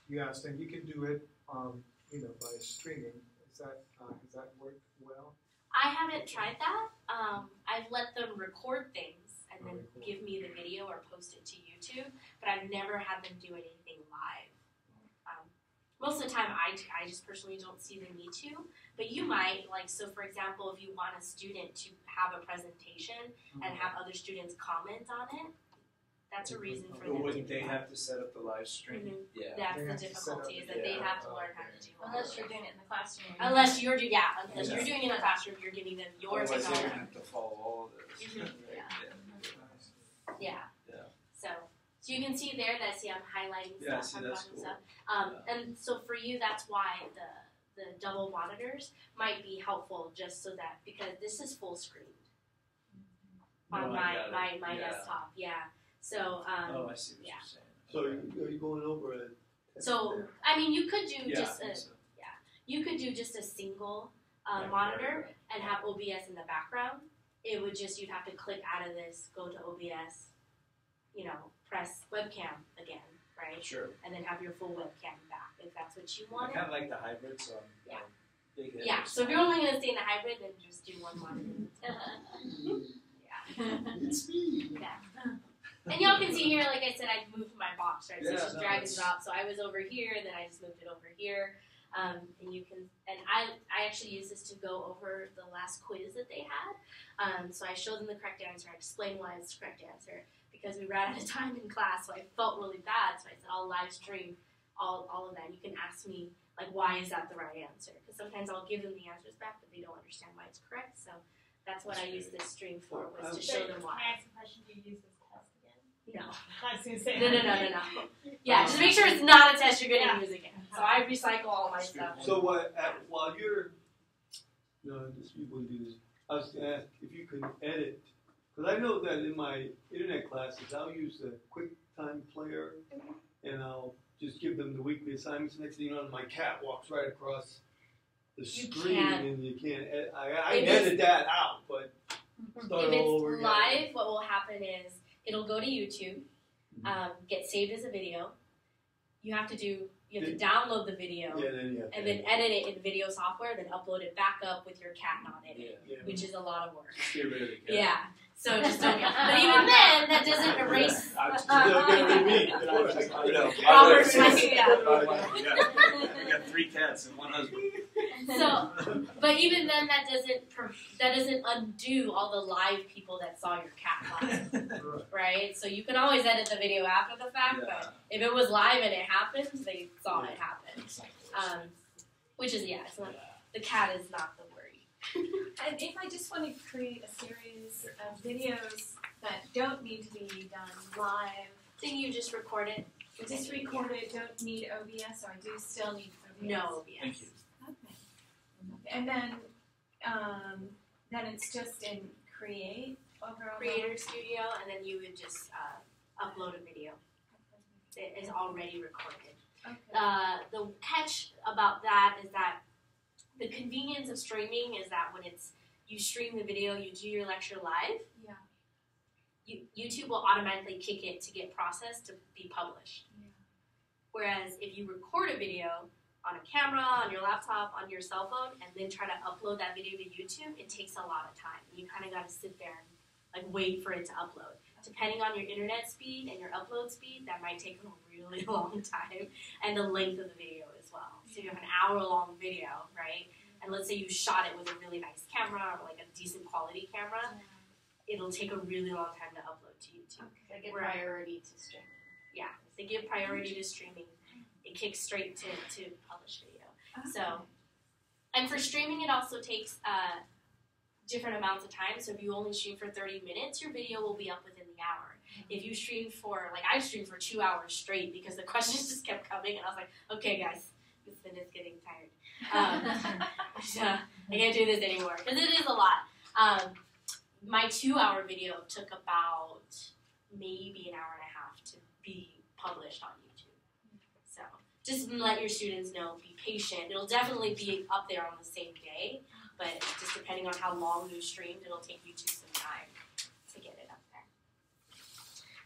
you ask them, you can do it, um, you know, by streaming. Is that, uh, does that work well? I haven't tried that. Um, I've let them record things and then Oh, cool. give me the video or post it to YouTube, but I've never had them do anything live. Most of the time, I, I just personally don't see the need to, but you might. Like, so for example, if you want a student to have a presentation and have other students comment on it, that's a reason for them to wouldn't do they that. have to set up the live stream? Mhm. Yeah. That's They the have to set up difficulty is the- that they have to learn how to do all Unless of you're doing it in the classroom. Unless you're do yeah, unless Yeah. you're doing it in the classroom, you're giving them your Otherwise, they're technology. gonna have to follow all of this. Mhm. right? Yeah. Yeah. Yeah. So, so you can see there that see I'm highlighting Yeah, stuff, see, I'm that's talking cool. stuff. Um, and so for you, that's why the the double monitors might be helpful, just so that because this is full screen on No, my my my Yeah. desktop. Yeah. So um, Oh, I see what yeah. you're saying. So are you, are you going over it? so I mean, you could do yeah, just I a think so. you could do just a single uh, Right, monitor right, right. and have OBS in the background. It would just you'd have to click out of this, go to OBS, you know, press webcam again, right? Sure. and then have your full webcam back if that's what you I wanted. kind of like the hybrid, so I'm Yeah. Big headed. Yeah, so if you're only going to stay in the hybrid, then just do one monitor. yeah. It's me. yeah. And y'all can see here, like I said, I moved my box, right? So it's Yeah, just no, drag and drop. So I was over here, and then I just moved it over here. Um, and you can, and I, I actually use this to go over the last quiz that they had. Um, so I showed them the correct answer. I explained why it's the correct answer because we ran out of time in class. So I felt really bad. So I said, I'll live stream all, all of that. You can ask me, like, why is that the right answer? Because sometimes I'll give them the answers back, but they don't understand why it's correct. So that's what I used this stream for, was to show them Can why. I ask a question? Do you use this test again? No. I was gonna say. No, no, no, no, no. Yeah, just make sure it's not a test you're gonna Yeah. use again. Uh-huh. So I recycle all my stuff. So what, at, while you're, no, this, you wouldn't do this. I was gonna ask if you can edit, because I know that in my internet classes, I'll use the QuickTime Player, and I'll just give them the weekly assignments. Next thing you know, my cat walks right across the You screen, can't. and you can't. Ed- I, I If can it's- edit that out, but start If all over it's again. live, what will happen is it'll go to YouTube, um, get saved as a video. You have to do you have to download the video Yeah, then you have to and then edit. edit it in video software, then upload it back up with your cat not in it, Yeah. Yeah. which is a lot of work. Just get rid of the cat. Yeah. So just don't. but even then, that doesn't erase. I'm Yeah, get rid. But I just- you know, Robert's my- yeah. I got three cats and one husband. So, but even then, that doesn't per- that doesn't undo all the live people that saw your cat live, right? So you can always edit the video after the fact, but if it was live and it happened, they saw it happen. Um, which is yeah, it's not the cat is not the worry. And if I just want to create a series of videos that don't need to be done live, Then you just record it. just record it, don't need OBS, or I do still need OBS? No, OBS. Thank you. Okay. And then, um, then it's just in Create over on the- Creator Studio, and then you would just uh, upload a video. It is already recorded. Okay. Uh, the catch about that is that the convenience of streaming is that when it's you stream the video, you do your lecture live. Yeah. You, YouTube will automatically kick it to get processed to be published. Yeah. Whereas if you record a video on a camera, on your laptop, on your cell phone, and then try to upload that video to YouTube, it takes a lot of time. You kind of got to sit there and like wait for it to upload. Depending on your internet speed and your upload speed, that might take a really long time, and the length of the video. So you have an hour long video, right? And let's say you shot it with a really nice camera or like a decent quality camera, it'll take a really long time to upload to YouTube. They give Right. priority to streaming. Yeah, if they give priority to streaming, it kicks straight to, to published video. So, and for streaming, it also takes uh, different amounts of time. So if you only stream for 30 minutes, your video will be up within the hour. If you stream for, like, I streamed for two hours straight because the questions just kept coming, and I was like, okay, guys, thing is getting tired. Um, so I can't do this anymore because it is a lot. Um, my two-hour video took about maybe an hour and a half to be published on YouTube. So just let your students know, be patient. It'll definitely be up there on the same day, but just depending on how long you streamed, it'll take YouTube some time to get it up there.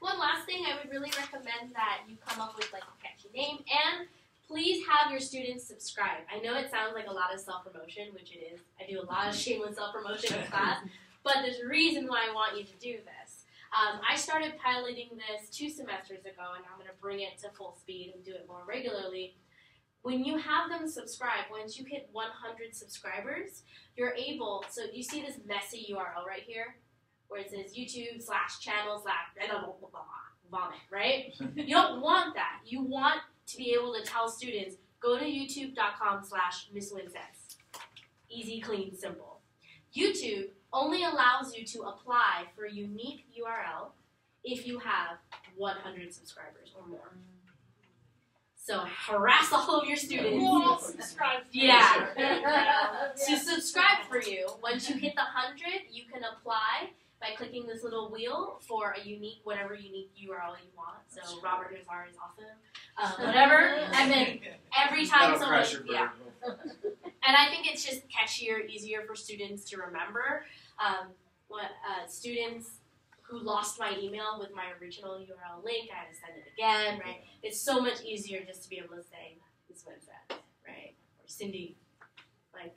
One last thing, I would really recommend that you come up with like a catchy name and please have your students subscribe. I know it sounds like a lot of self promotion, which it is. I do a lot of shameless self promotion in class, but there's a reason why I want you to do this. Um, I started piloting this two semesters ago, and I'm going to bring it to full speed and do it more regularly. When you have them subscribe, once you hit 100 subscribers, you're able. So you see this messy URL right here, where it says YouTube slash channel slash blah, blah, blah, blah, vomit, right? you don't want that. You want to be able to tell students, go to youtube.com slash Easy, clean, simple. YouTube only allows you to apply for a unique URL if you have 100 subscribers or more. So harass all of your students. We'll all subscribe. to you? Yeah. to subscribe for you, once you hit the 100, you can apply by clicking this little wheel for a unique, whatever unique URL you want. So Robert Nazar is awesome. Uh, whatever. And then every time That'll someone, crush yeah. And I think it's just catchier, easier for students to remember. Um, what uh, students who lost my email with my original URL link, I had to send it again, right? It's so much easier just to be able to say this one's that, right? Or Cindy, like.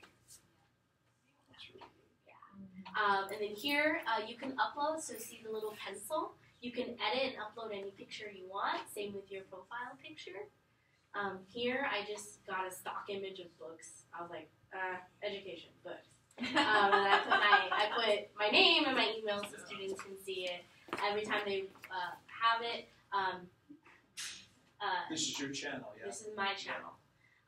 Um, and then here uh, you can upload. So see the little pencil. You can edit and upload any picture you want. Same with your profile picture. Um, here I just got a stock image of books. I was like, uh, education books. um, and I put my I put my name and my email so students can see it every time they uh, have it. Um, uh, This is your channel, yeah. this is my channel.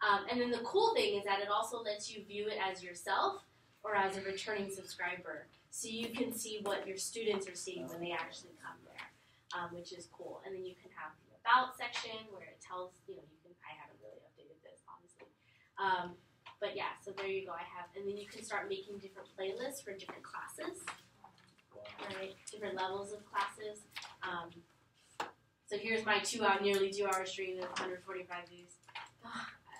Um, and then the cool thing is that it also lets you view it as yourself or as a returning subscriber, so you can see what your students are seeing when they actually come there, um, which is cool. And then you can have the about section where it tells you know you can. I haven't really updated this obviously. Um, but yeah, so there you go. I have, and then you can start making different playlists for different classes, right? Different levels of classes. Um, so here's my two-hour, nearly two-hour stream with 145 views.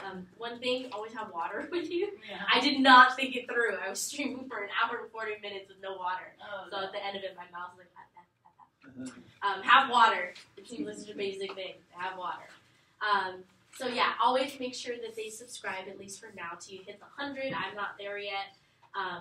Um, one thing, always have water with you. Yeah. I did not think it through. I was streaming for an hour and 40 minutes with no water. Oh, So at the end of it, my mouth was like, "Ah, ah, ah, ah." um, have water. It seems like such a basic thing. Have water. Um, so yeah, always make sure that they subscribe at least for now till you hit the hundred. I'm not there yet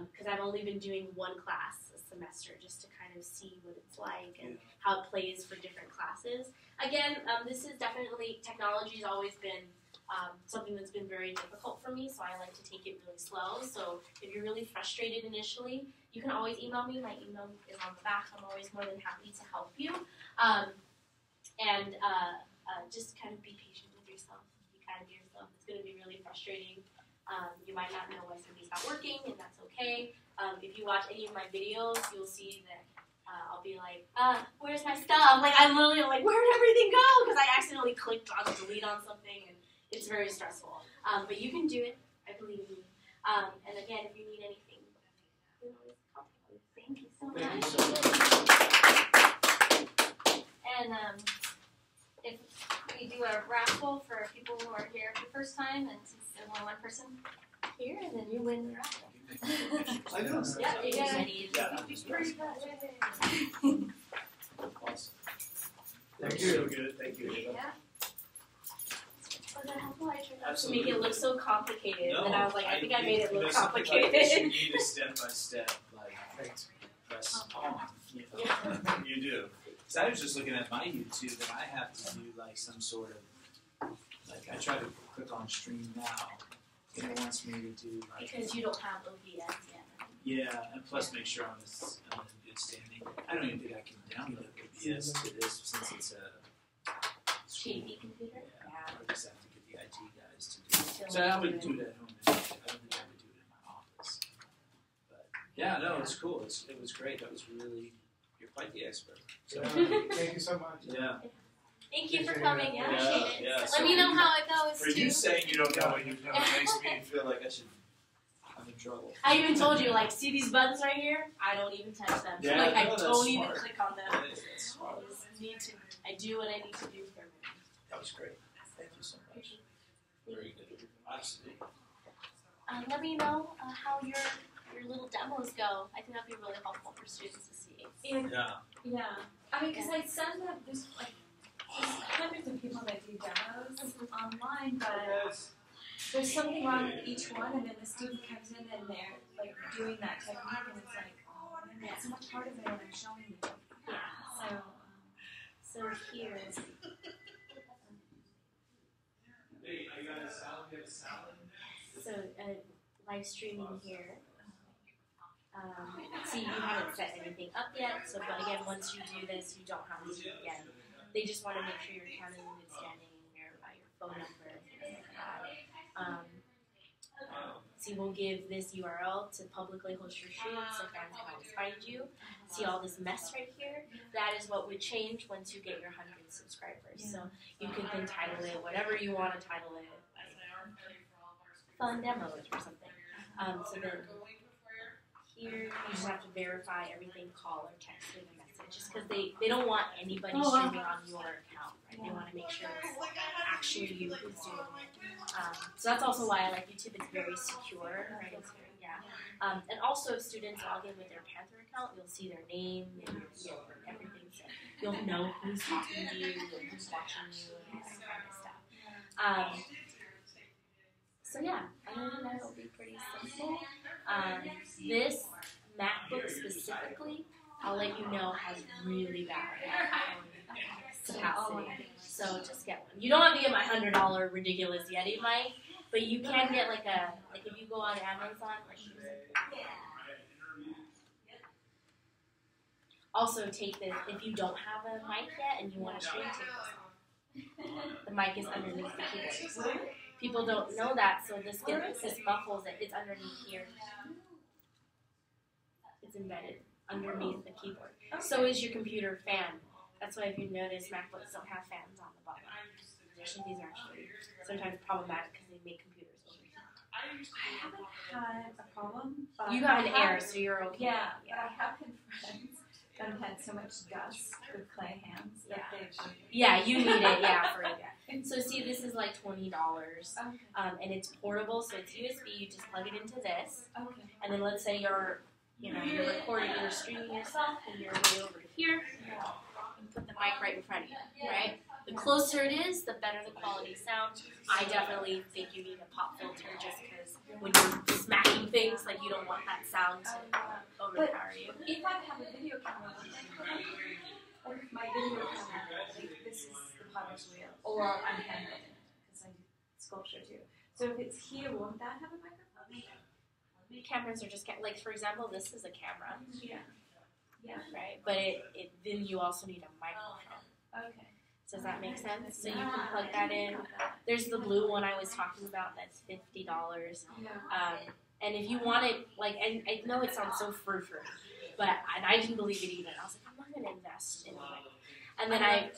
because I've only been doing one class a semester just to kind of see what it's like and how it plays for different classes. Again, um, this is definitely technology has always been um, something that's been very difficult for me, so I like to take it really slow. So if you're really frustrated initially, you can always email me. My email is on the back. I'm always more than happy to help you. Um, and uh, uh, just kind of be patient with yourself. Be kind to yourself. It's going to be really frustrating. Um, you might not know why something's not working, and that's okay. Um, if you watch any of my videos, you'll see that uh, I'll be like, uh, "Where's my stuff?" Like I'm literally like, "Where did everything go?" Because I accidentally clicked on delete on something, and it's very stressful. Um, but you can do it. I believe in you. Um, and again, if you need anything, you know, always contact me. Thank you so Thank much. you so much. And um, if we do a raffle for people who are here for the first time, and since there's only one person here, and then you win the raffle. I know. Yeah, you Yeah. guys. Yeah, that was nice. Awesome. Thank So you. good, thank you. Yeah. Was that helpful? I tried not to make it look so complicated, No, and I was like, I think I made it you know, look something like complicated. this, you need a step by step, like press oh, on. You, know? you do. Because I was just looking at my YouTube, and I have to do like some sort of like I try to click on stream now, and it wants me to do like because you don't have OBS yet. yeah, and plus make sure I'm in I'm in good standing. I don't even think I can download OBS to this since it's a Chaffey computer. Yeah, I just have to get the IT guys to do it. So I would do it at home. I don't think I would do it in my office. But Yeah, no, it's cool. It's, it was great. That was really, you're quite the expert. So, Thank you so much. yeah. Thank you for coming. Yeah, Yeah, appreciate it. yeah, Let so- me know how it goes For too. you saying you don't know what you've done makes me feel like I should, I'm in trouble. I even told you, like, see these buttons right here? I don't even touch them. Yeah, like, I no, that's don't even click on them. That is, that's smart. I just need to. I do what I need to do for me. That was great. Thank you so much. Very good. Honestly. Uh, let me know uh, how your your little demos go. I think that'd be really helpful for students to see. And Yeah. yeah, I mean, because I send that there's like there's hundreds of people that do demos online, but there's something wrong with each one, and then the student comes in and they're like doing that technique, and it's like, oh man, it's so much harder than what I'm showing you. Yeah. So. Um, So here, Hey, I got a salad, you have a salad? So uh, live streaming here. Um, see, you haven't set anything up yet. So, but again, once you do this, you don't have to do it again. They just want to make sure you're counting in good standing, verify your phone number. Um, see, we'll give this URL to publicly host your stream so fans can always find you. See all this mess right here? That is what would change once you get your 100 subscribers. So you could then title it whatever you want to title it, like fun demos or something. Um, so then here you just have to verify everything, call or text with a message, just because they, they don't want anybody Oh, wow. streaming on your account, right? They want to make sure it's actually you who's doing it. Um, so that's also why I like YouTube. It's very secure, right? It's very, yeah. Um, and also, if students log in with their Panther account, you'll see their name and you know, everything. So you'll know who's talking to you and who's watching you and all that kind of stuff. Um, so yeah, other than that, it'll be pretty simple. Um, this MacBook specifically, I'll let you know, has really bad capacity. So just get one. You don't have to get my hundred dollar ridiculous Yeti mic, but you can get like a like if you go on Amazon. Like, also take this if you don't have a mic yet and you want to stream, take this. The mic is underneath the keyboard. People don't know that, so this gets this muffles it. It's underneath here. It's embedded underneath the keyboard. So is your computer fan. That's why if you notice MacBooks don't have fans on the bottom. Actually, these are actually sometimes problematic because they make computers overheat. I haven't had a problem. You have an air, so you're okay. Yeah, but I have had friends have had so much dust with clay hands that they've. Yeah, you need it. Yeah, for yeah. So see, this is like twenty dollars, Okay. um, and it's portable. So it's USB. You just plug it into this, Okay. and then let's say you're, you know, you're recording, you're streaming yourself, and you're way over here. Put the mic right in front of you, right? The closer it is, the better the quality sound. I definitely think you need a pop filter just because when you're smacking things, like you don't want that sound to overpower you. But If I have a video camera, or if my video camera, like this is the potter's wheel, or I'm handling it because I do sculpture too. So if it's here, won't that have a microphone? Cameras are just like, for example, this is a camera, Yeah. Yeah. right? But it, it then you also need a microphone. Okay. Does that make sense? So you can plug that in. There's the blue one I was talking about. That's fifty dollars. Um, and if you want it, like, and I know it sounds so frou frou, but and I didn't believe it either. I was like, I'm not gonna invest in it. And then I,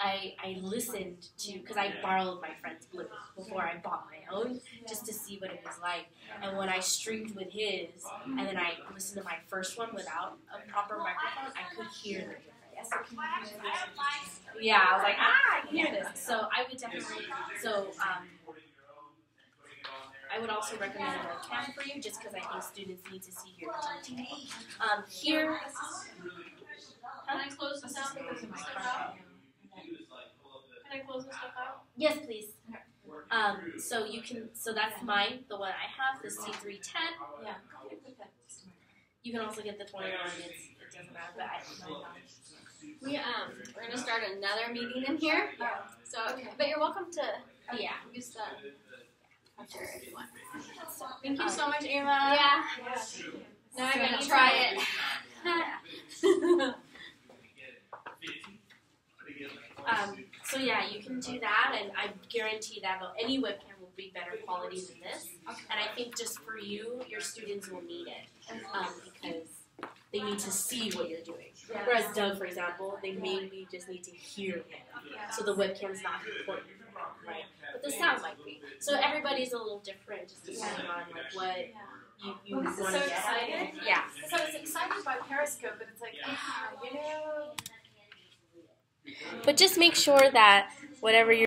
I, I listened to because I borrowed my friend's blue before I bought my own, just to see what it was like. And when I streamed with his, and then I listened to my first one without a proper microphone, I could hear the difference. Yeah, I was like, ah, I can hear this. So I would definitely. So um, I would also recommend a webcam for you, just because I think students need to see your detail. Um, here, Can I close this out? Those are my Stuff carpet. out? Can I close this stuff out? yes, please. Um, so you can. So that's mine, the one I have, the C310. Yeah. Go ahead, put that just a minute. You can also get the 21. It's, it doesn't matter, but I. We um we're gonna start another meeting in here. So but you're welcome to Yeah. use the after if you want. So, thank you so much, Irma. Yeah. Now I'm gonna try it. Um, so yeah, you can do that, and I guarantee that any webcam will be better quality than this. And I think just for you, your students will need it um, because they need to see what you're doing. Whereas Doug, for example, they maybe just need to hear him. So the webcam's not important, right? But the sound might be. So everybody's a little different, just depending on like what you, you Well, want this is so get. exciting. Yeah. Because I was excited by Periscope, but it's like, ah, you know. But just make sure that whatever you're